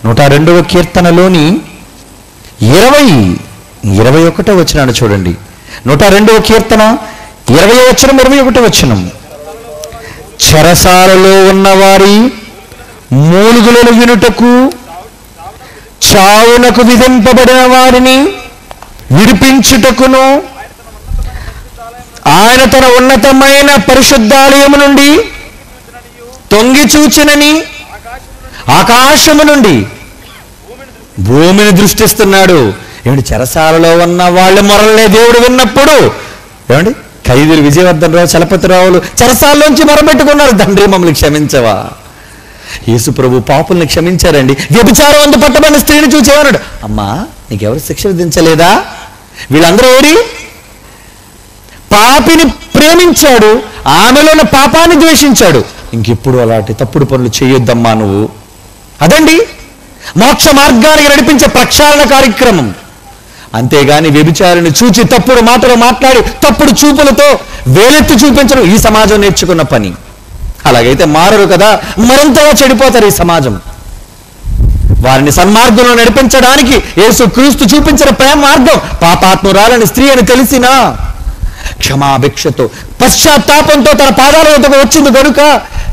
నూట రెండవ కీర్తనలోని ఇరవై ఇరవై ఒకటో వచ్చినాడు చూడండి. నూట రెండవ కీర్తన ఇరవై వచనం ఇరవై ఒకటో వచనం. చెరసాలలో ఉన్నవారి మూలుగులను వినుటకు చావునకు విధింపబడిన వారిని విడిపించుటకును ఆయన తన ఉన్నతమైన పరిశుద్ధాలయము నుండి తొంగి చూచినని ఆకాశము నుండి భూమిని దృష్టిస్తున్నాడు. ఏమిటి చెరసాలలో ఉన్న వాళ్ళు మొరలనే దేవుడు విన్నప్పుడు. ఏమండి ఖైదీలు విజయవర్ధన్ రావు చలపతిరావులు చెరసాలలోంచి మొరబెట్టుకున్నారు తండ్రి మమ్మల్ని క్షమించవా? యేసు ప్రభు పాపుల్ని క్షమించారండి. వ్యభిచారం అందు పట్టబడిన స్త్రీని చూసేవాడు అమ్మా నీకెవరు శిక్ష విధించలేదా? వీళ్ళందరూ ఏరి పాపిని ప్రేమించాడు. ఆమెలో ఉన్న పాపాన్ని ద్వేషించాడు. ఇంకెప్పుడు అలాంటి తప్పుడు పనులు చేయొద్దమ్మా నువ్వు. అదండి మోక్ష మార్గానికి నడిపించే ప్రక్షాళన కార్యక్రమం. అంతేగాని వ్యభిచారిని చూచి తప్పుడు మాటలు మాట్లాడి తప్పుడు చూపులతో వేలెత్తి చూపించడం ఈ సమాజం నేర్చుకున్న పని. అలాగైతే మారరు కదా మరింతగా చెడిపోతారు ఈ సమాజం. వారిని సన్మార్గంలో నడిపించడానికి యేసు క్రీస్తు చూపించిన ప్రేమ మార్గం పాపాత్మురాలని స్త్రీ అని తెలిసినా క్షమాభిక్షతో పశ్చాత్తాపంతో తన పాదాల వద్దకు వచ్చింది కనుక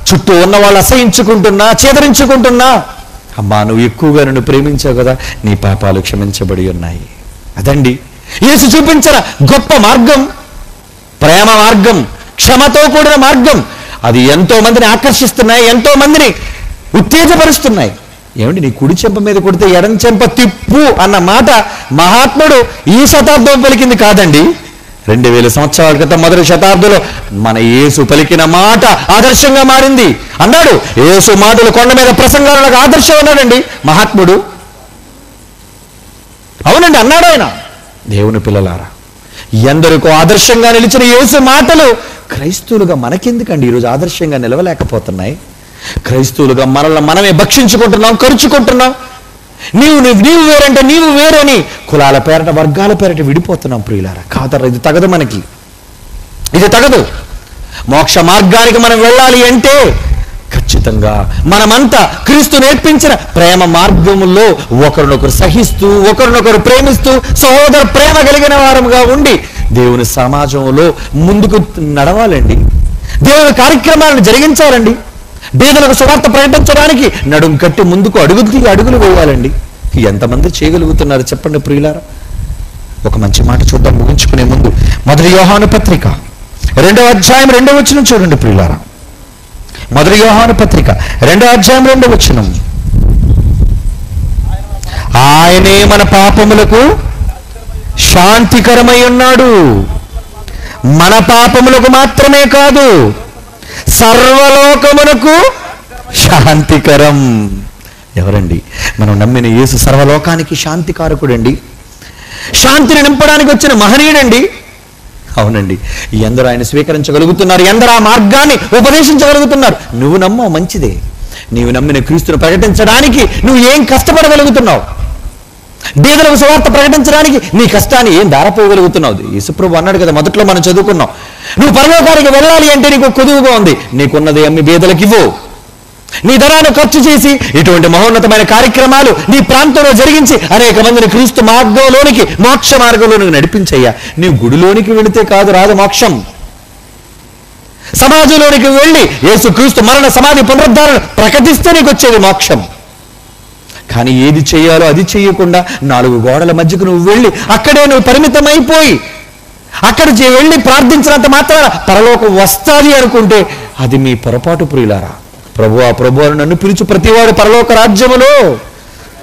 చుట్టూ ఉన్న వాళ్ళు అసహించుకుంటున్నా చేదరించుకుంటున్నా అమ్మా నువ్వు ఎక్కువగా నన్ను ప్రేమించావు కదా నీ పాపాలు క్షమించబడి ఉన్నాయి. అదండి. యేసు చూపించిన గొప్ప మార్గం ప్రేమ మార్గం క్షమతో కూడిన మార్గం. అది ఎంతో మందిని ఆకర్షిస్తున్నాయి ఎంతో మందిని ఉత్తేజపరుస్తున్నాయి. ఏమండి నీ కుడి చెంప మీద కొడితే ఎడం చెంప తిప్పు అన్న మాట మహాత్ముడు ఈ శతాబ్దం పలికింది కాదండి. రెండు వేల సంవత్సరాల క్రితం మొదటి శతాబ్దంలో మన యేసు పలికిన మాట ఆదర్శంగా మారింది. అన్నాడు యేసు మాటలు కొండ మీద ప్రసంగాలకు ఆదర్శం అన్నాడండి మహాత్ముడు. అవునండి అన్నాడు ఆయన. దేవుని పిల్లలారా ఎందరికో ఆదర్శంగా నిలిచిన యేసు మాటలు క్రైస్తవులుగా మనకెందుకండి? ఈరోజు ఆదర్శంగా నిలవలేకపోతున్నాయి. క్రైస్తవులుగా మనల్ని మనమే భక్షించుకుంటున్నాం ఖర్చుకుంటున్నాం నీవు నీవు నీవు వేరంటే నీవు వేరని కులాల పేరట వర్గాల పేరట విడిపోతున్నాం ప్రియులారా. కాదరా ఇది తగదు మనకి. ఇది తగదు. మోక్ష మార్గానికి మనం వెళ్ళాలి అంటే ఖచ్చితంగా మనమంతా క్రీస్తు నేర్పించిన ప్రేమ మార్గములో ఒకరినొకరు సహిస్తూ ఒకరినొకరు ప్రేమిస్తూ సహోదర ప్రేమ కలిగిన వారముగా ఉండి దేవుని సమాజంలో ముందుకు నడవాలండి. దేవుని కార్యక్రమాలను జరిగించాలండి. బీదలకు సువార్త ప్రకటించడానికి నడుం కట్టి ముందుకు అడుగు అడుగులు వేయాలండి. ఎంతమంది చేయగలుగుతున్నారు చెప్పండి ప్రియులారా? ఒక మంచి మాట చూద్దాం ముగించుకునే ముందు మొదటి యోహాను పత్రిక రెండవ అధ్యాయం రెండవ వచ్చిన చూడండి ప్రియులారా. మొదటి యోహాను పత్రిక రెండో అధ్యాయం రెండో వచనం. ఆయనే మన పాపములకు శాంతికరమై ఉన్నాడు. మన పాపములకు మాత్రమే కాదు సర్వలోకమునకు శాంతికరం. ఎవరండి? మనం నమ్మిన యేసు సర్వలోకానికి శాంతికారకుడండి. శాంతిని నింపడానికి వచ్చిన మహనీయుడండి. అవునండి. ఎందరూ ఆయన స్వీకరించగలుగుతున్నారు ఎందరూ ఆ మార్గాన్ని ఉపదేశించగలుగుతున్నారు. నువ్వు నమ్మవు మంచిదే. నీవు నమ్మిన క్రీస్తును ప్రకటించడానికి నువ్వు ఏం కష్టపడగలుగుతున్నావు? బీదలకు సువార్త ప్రకటించడానికి నీ కష్టాన్ని ఏం దారపోయగలుగుతున్నావు యేసుప్రభు అన్నాడు కదా మొదట్లో మనం చదువుకున్నాం. నువ్వు పరలోకానికి వెళ్ళాలి అంటే నీకు కొదువుగా ఉంది. నీకున్నది అమ్మి బీదలకు ఇవ్వు నీ ధనాన్ని ఖర్చు చేసి ఇటువంటి మహోన్నతమైన కార్యక్రమాలు నీ ప్రాంతంలో జరిగించి అనేక మందిని క్రీస్తు మార్గంలోనికి మోక్ష మార్గంలోనికి నడిపించయ్యా. నీ గుడిలోనికి వెళితే కాదు రాదు మోక్షం. సమాజంలోనికి వెళ్ళి యేసు క్రీస్తు మరణ సమాధి పునరుద్ధారణ ప్రకటిస్తే నీకు వచ్చేది మోక్షం. కానీ ఏది చేయాలో అది చేయకుండా నాలుగు గోడల మధ్యకు నువ్వు వెళ్ళి అక్కడే నువ్వు పరిమితమైపోయి అక్కడ వెళ్ళి ప్రార్థించినంత మాత్రాన పరలోకం వస్తాది అనుకుంటే అది మీ పొరపాటు ప్రియులారా. ప్రభు ఆ ప్రభు అని నన్ను పిలుచు ప్రతివాడు పరలోక రాజ్యములో.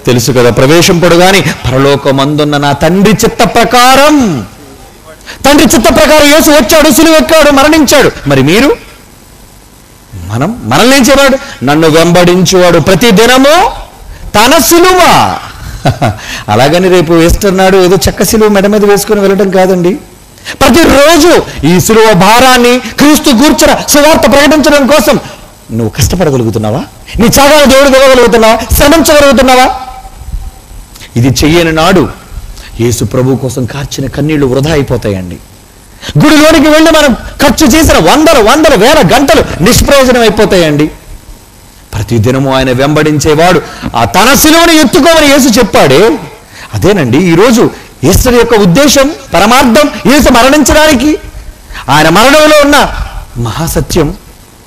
తెలుసు కదా ప్రవేశింపడు కానీ పరలోకమందున్న నా తండ్రి చిత్త ప్రకారం. తండ్రి చిత్త ప్రకారం యేసు వచ్చాడు సులువు ఎక్కాడు మరణించాడు. మరి మీరు? మనం మనల్ని ఏం చేయవాడు నన్ను వెంబడించేవాడు ప్రతి దినము తన సులువ. అలాగని రేపు వేస్తున్నాడు ఏదో చెక్క సిలువ మెడ మీద వేసుకుని వెళ్ళడం కాదండి. ప్రతిరోజు ఈ సులువ భారాన్ని క్రీస్తు గూర్చర సువార్త ప్రకటించడం కోసం నువ్వు కష్టపడగలుగుతున్నావా? నీ త్యాగాలు దేవుడు ఇవ్వగలుగుతున్నావా? శ్రమించగలుగుతున్నావా ఇది చెయ్యని నాడు యేసు ప్రభు కోసం కార్చిన కన్నీళ్ళు వృధా అయిపోతాయండి. గుడిలోనికి వెళ్ళి మనం ఖర్చు చేసిన వందలు వందలు వేల గంటలు నిష్ప్రయోజనం అయిపోతాయండి. ప్రతి దినము ఆయన వెంబడించేవాడు ఆ తన శిలువను ఎత్తుకోమని యేసు చెప్పాడే. అదేనండి ఈరోజు ఈశ్వరు యొక్క ఉద్దేశం పరమార్థం యేసు మరణించడానికి ఆయన మరణంలో ఉన్న మహాసత్యం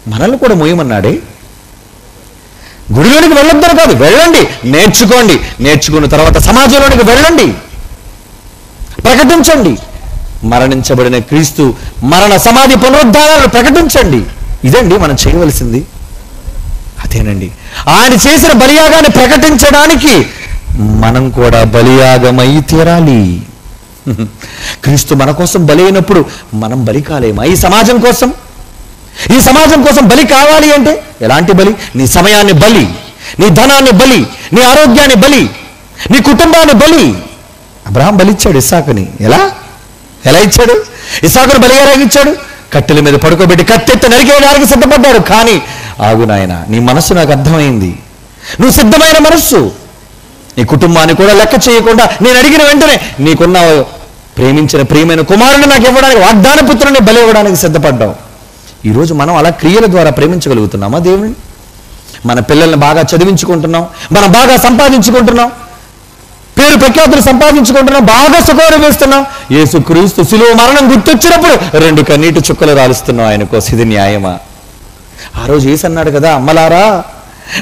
మనల్ని కూడా మోయమన్నాడే? గుడిలోనికి వెళ్ళొద్దని కాదు వెళ్ళండి. నేర్చుకోండి. నేర్చుకున్న తర్వాత సమాజంలోనికి వెళ్ళండి. ప్రకటించండి. మరణించబడిన క్రీస్తు మరణ సమాధి పునరుద్ధారాలను ప్రకటించండి. ఇదండి మనం చేయవలసింది. అదేనండి. ఆయన చేసిన బలియాగాన్ని ప్రకటించడానికి మనం కూడా బలియాగమై తీరాలి. క్రీస్తు మన కోసం బలి అయినప్పుడు మనం బలి కాలేమా ఈ సమాజం కోసం? ఈ సమాజం కోసం బలి కావాలి అంటే ఎలాంటి బలి? నీ సమయాన్ని బలి నీ ధనాన్ని బలి నీ ఆరోగ్యాన్ని బలి నీ కుటుంబాన్ని బలి. అబ్రహాం బలిచ్చాడు ఇస్సాకుని. ఎలా? ఎలా ఇచ్చాడు? ఇస్సాకును బలిగా ఎలా ఇచ్చాడు కట్టెల మీద పడుకోబెట్టి కత్తెత్త నరికేయడానికి సిద్ధపడ్డాడు. కానీ ఆగు నాయన నీ మనస్సు నాకు అర్థమైంది. నువ్వు సిద్ధమైన మనస్సు. నీ కుటుంబాన్ని కూడా లెక్క చేయకుండా నేను అడిగిన వెంటనే నీకున్న ప్రేమించిన ప్రియమైన కుమారుని నాకు ఇవ్వడానికి వాగ్దాన పుత్రుని బలి ఇవ్వడానికి సిద్ధపడ్డావు. ఈరోజు మనం అలా క్రియల ద్వారా ప్రేమించగలుగుతున్నామా దేవుని మన పిల్లల్ని బాగా చదివించుకుంటున్నాం మనం బాగా సంపాదించుకుంటున్నాం పేరు ప్రఖ్యాతులు సంపాదించుకుంటున్నాం బాగా సుఖం వేస్తున్నాం యేసు క్రీస్తు మరణం గుర్తొచ్చినప్పుడు రెండు కన్నీటి చుక్కలు రాలుస్తున్నాం ఆయన కోసం ఇది న్యాయమా? ఆ రోజు ఏసు అన్నాడు కదా అమ్మలారా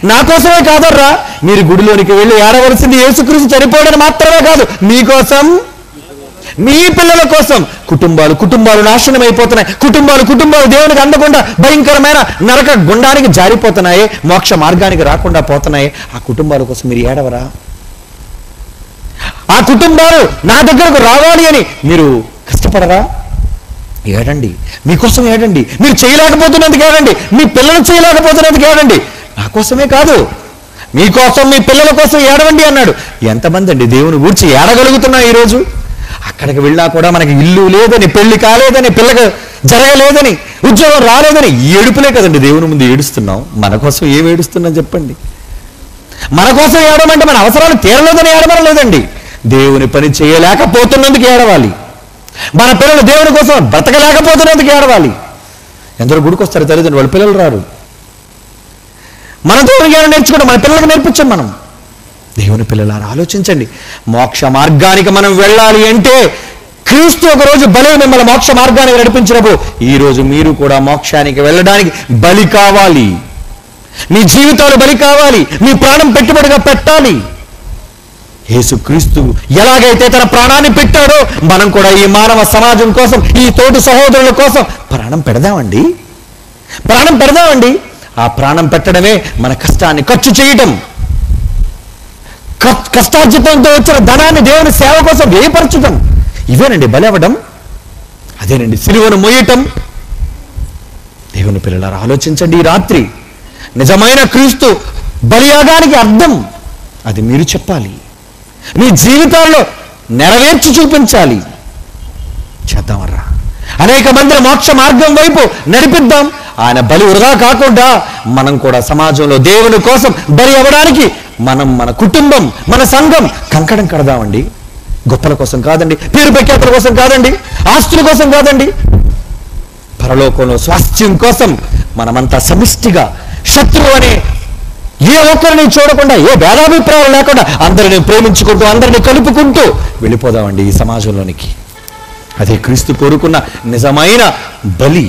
నా కోసమే కాదర్రా మీరు గుడిలోనికి వెళ్ళి ఏడవలసింది యేసుక్రీస్తు చనిపోవడం మాత్రమే కాదు మీకోసం మీ పిల్లల కోసం కుటుంబాలు కుటుంబాలు నాశనం అయిపోతున్నాయి. కుటుంబాలు కుటుంబాలు దేవునికి అందకుండా భయంకరమైన నరక గుండానికి జారిపోతున్నాయి. మోక్ష మార్గానికి రాకుండా పోతున్నాయి. ఆ కుటుంబాల కోసం మీరు ఏడవరా? ఆ కుటుంబాలు నా దగ్గరకు రావాలి అని మీరు కష్టపడరా? ఏడండి. మీకోసం ఏడండి. మీరు చేయలేకపోతున్నందుకు ఏడండి. మీ పిల్లలు చేయలేకపోతున్నందుకు ఏడండి. నా కోసమే కాదు. మీకోసం మీ పిల్లల కోసం ఏడవండి అన్నాడు. ఎంతమంది అండి? దేవుని గూర్చి ఏడగలుగుతున్నా ఈరోజు? అక్కడికి వెళ్ళినా కూడా మనకి ఇల్లు లేదని పెళ్ళి కాలేదని పిల్లకు జరగలేదని ఉద్యోగం రాలేదని ఏడుపులే కదండి. దేవుని ముందు ఏడుస్తున్నాం. మన కోసం ఏం ఏడుస్తున్నాం చెప్పండి. మన కోసం ఏడమంటే మన అవసరాలు తీరలేదని ఏడమడం లేదండి. దేవుని పని చేయలేకపోతున్నందుకు ఏడవాలి. మన పిల్లలు దేవుని కోసం బ్రతకలేకపోతున్నందుకు ఏడవాలి. ఎందరో గుడికి వస్తారు తల్లిదండ్రులు వాళ్ళ పిల్లలు రారు. మన దేవుని జ్ఞానం నేర్చుకుంటాం? మన పిల్లలకు నేర్పించాం మనం. దేవుని పిల్లలారా ఆలోచించండి. మోక్ష మార్గానికి మనం వెళ్ళాలి అంటే క్రీస్తు ఒక రోజు బలి మిమ్మల్ని మోక్ష మార్గానికి నడిపించినప్పుడు ఈ రోజు మీరు కూడా మోక్షానికి వెళ్ళడానికి బలి కావాలి. మీ జీవితాలు బలి కావాలి. మీ ప్రాణం పెట్టుబడిగా పెట్టాలి. యేసుక్రీస్తు ఎలాగైతే తన ప్రాణాన్ని పెట్టాడో మనం కూడా ఈ మానవ సమాజం కోసం ఈ తోటి సహోదరుల కోసం ప్రాణం పెడదామండి. ప్రాణం పెడదామండి. ఆ ప్రాణం పెట్టడమే మన కష్టాన్ని ఖర్చు చేయటం. కష్టార్జితంతో వచ్చిన ధనాన్ని దేవుని సేవ కోసం వ్యయపరచటం. ఇవేనండి బలవడం అదేనండి సిలువను మోయటం దేవుని పిల్లలారా ఆలోచించండి ఈ రాత్రి. నిజమైన క్రీస్తు బలియాగానికి అర్థం. అది మీరు చెప్పాలి. మీ జీవితాల్లో నెరవేర్చి చూపించాలి. చేద్దామర్రా. అనేక మంది మోక్ష మార్గం వైపు నడిపిద్దాం. ఆయన బలి వృధా కాకుండా మనం కూడా సమాజంలో దేవుని కోసం బలి అవ్వడానికి మనం మన కుటుంబం మన సంఘం కంకణం కడదామండి. గొప్పల కోసం కాదండి పేరు ప్రఖ్యాతుల కోసం కాదండి ఆస్తుల కోసం కాదండి. పరలోకంలో స్వాస్థ్యం కోసం మనమంతా సమిష్టిగా శత్రువు అనే ఏ ఒక్కరిని చూడకుండా ఏ భేదాభిప్రాయాలు లేకుండా అందరిని ప్రేమించుకుంటూ అందరిని కలుపుకుంటూ వెళ్ళిపోదామండి ఈ సమాజంలోనికి. అదే క్రీస్తు కోరుకున్న నిజమైన బలి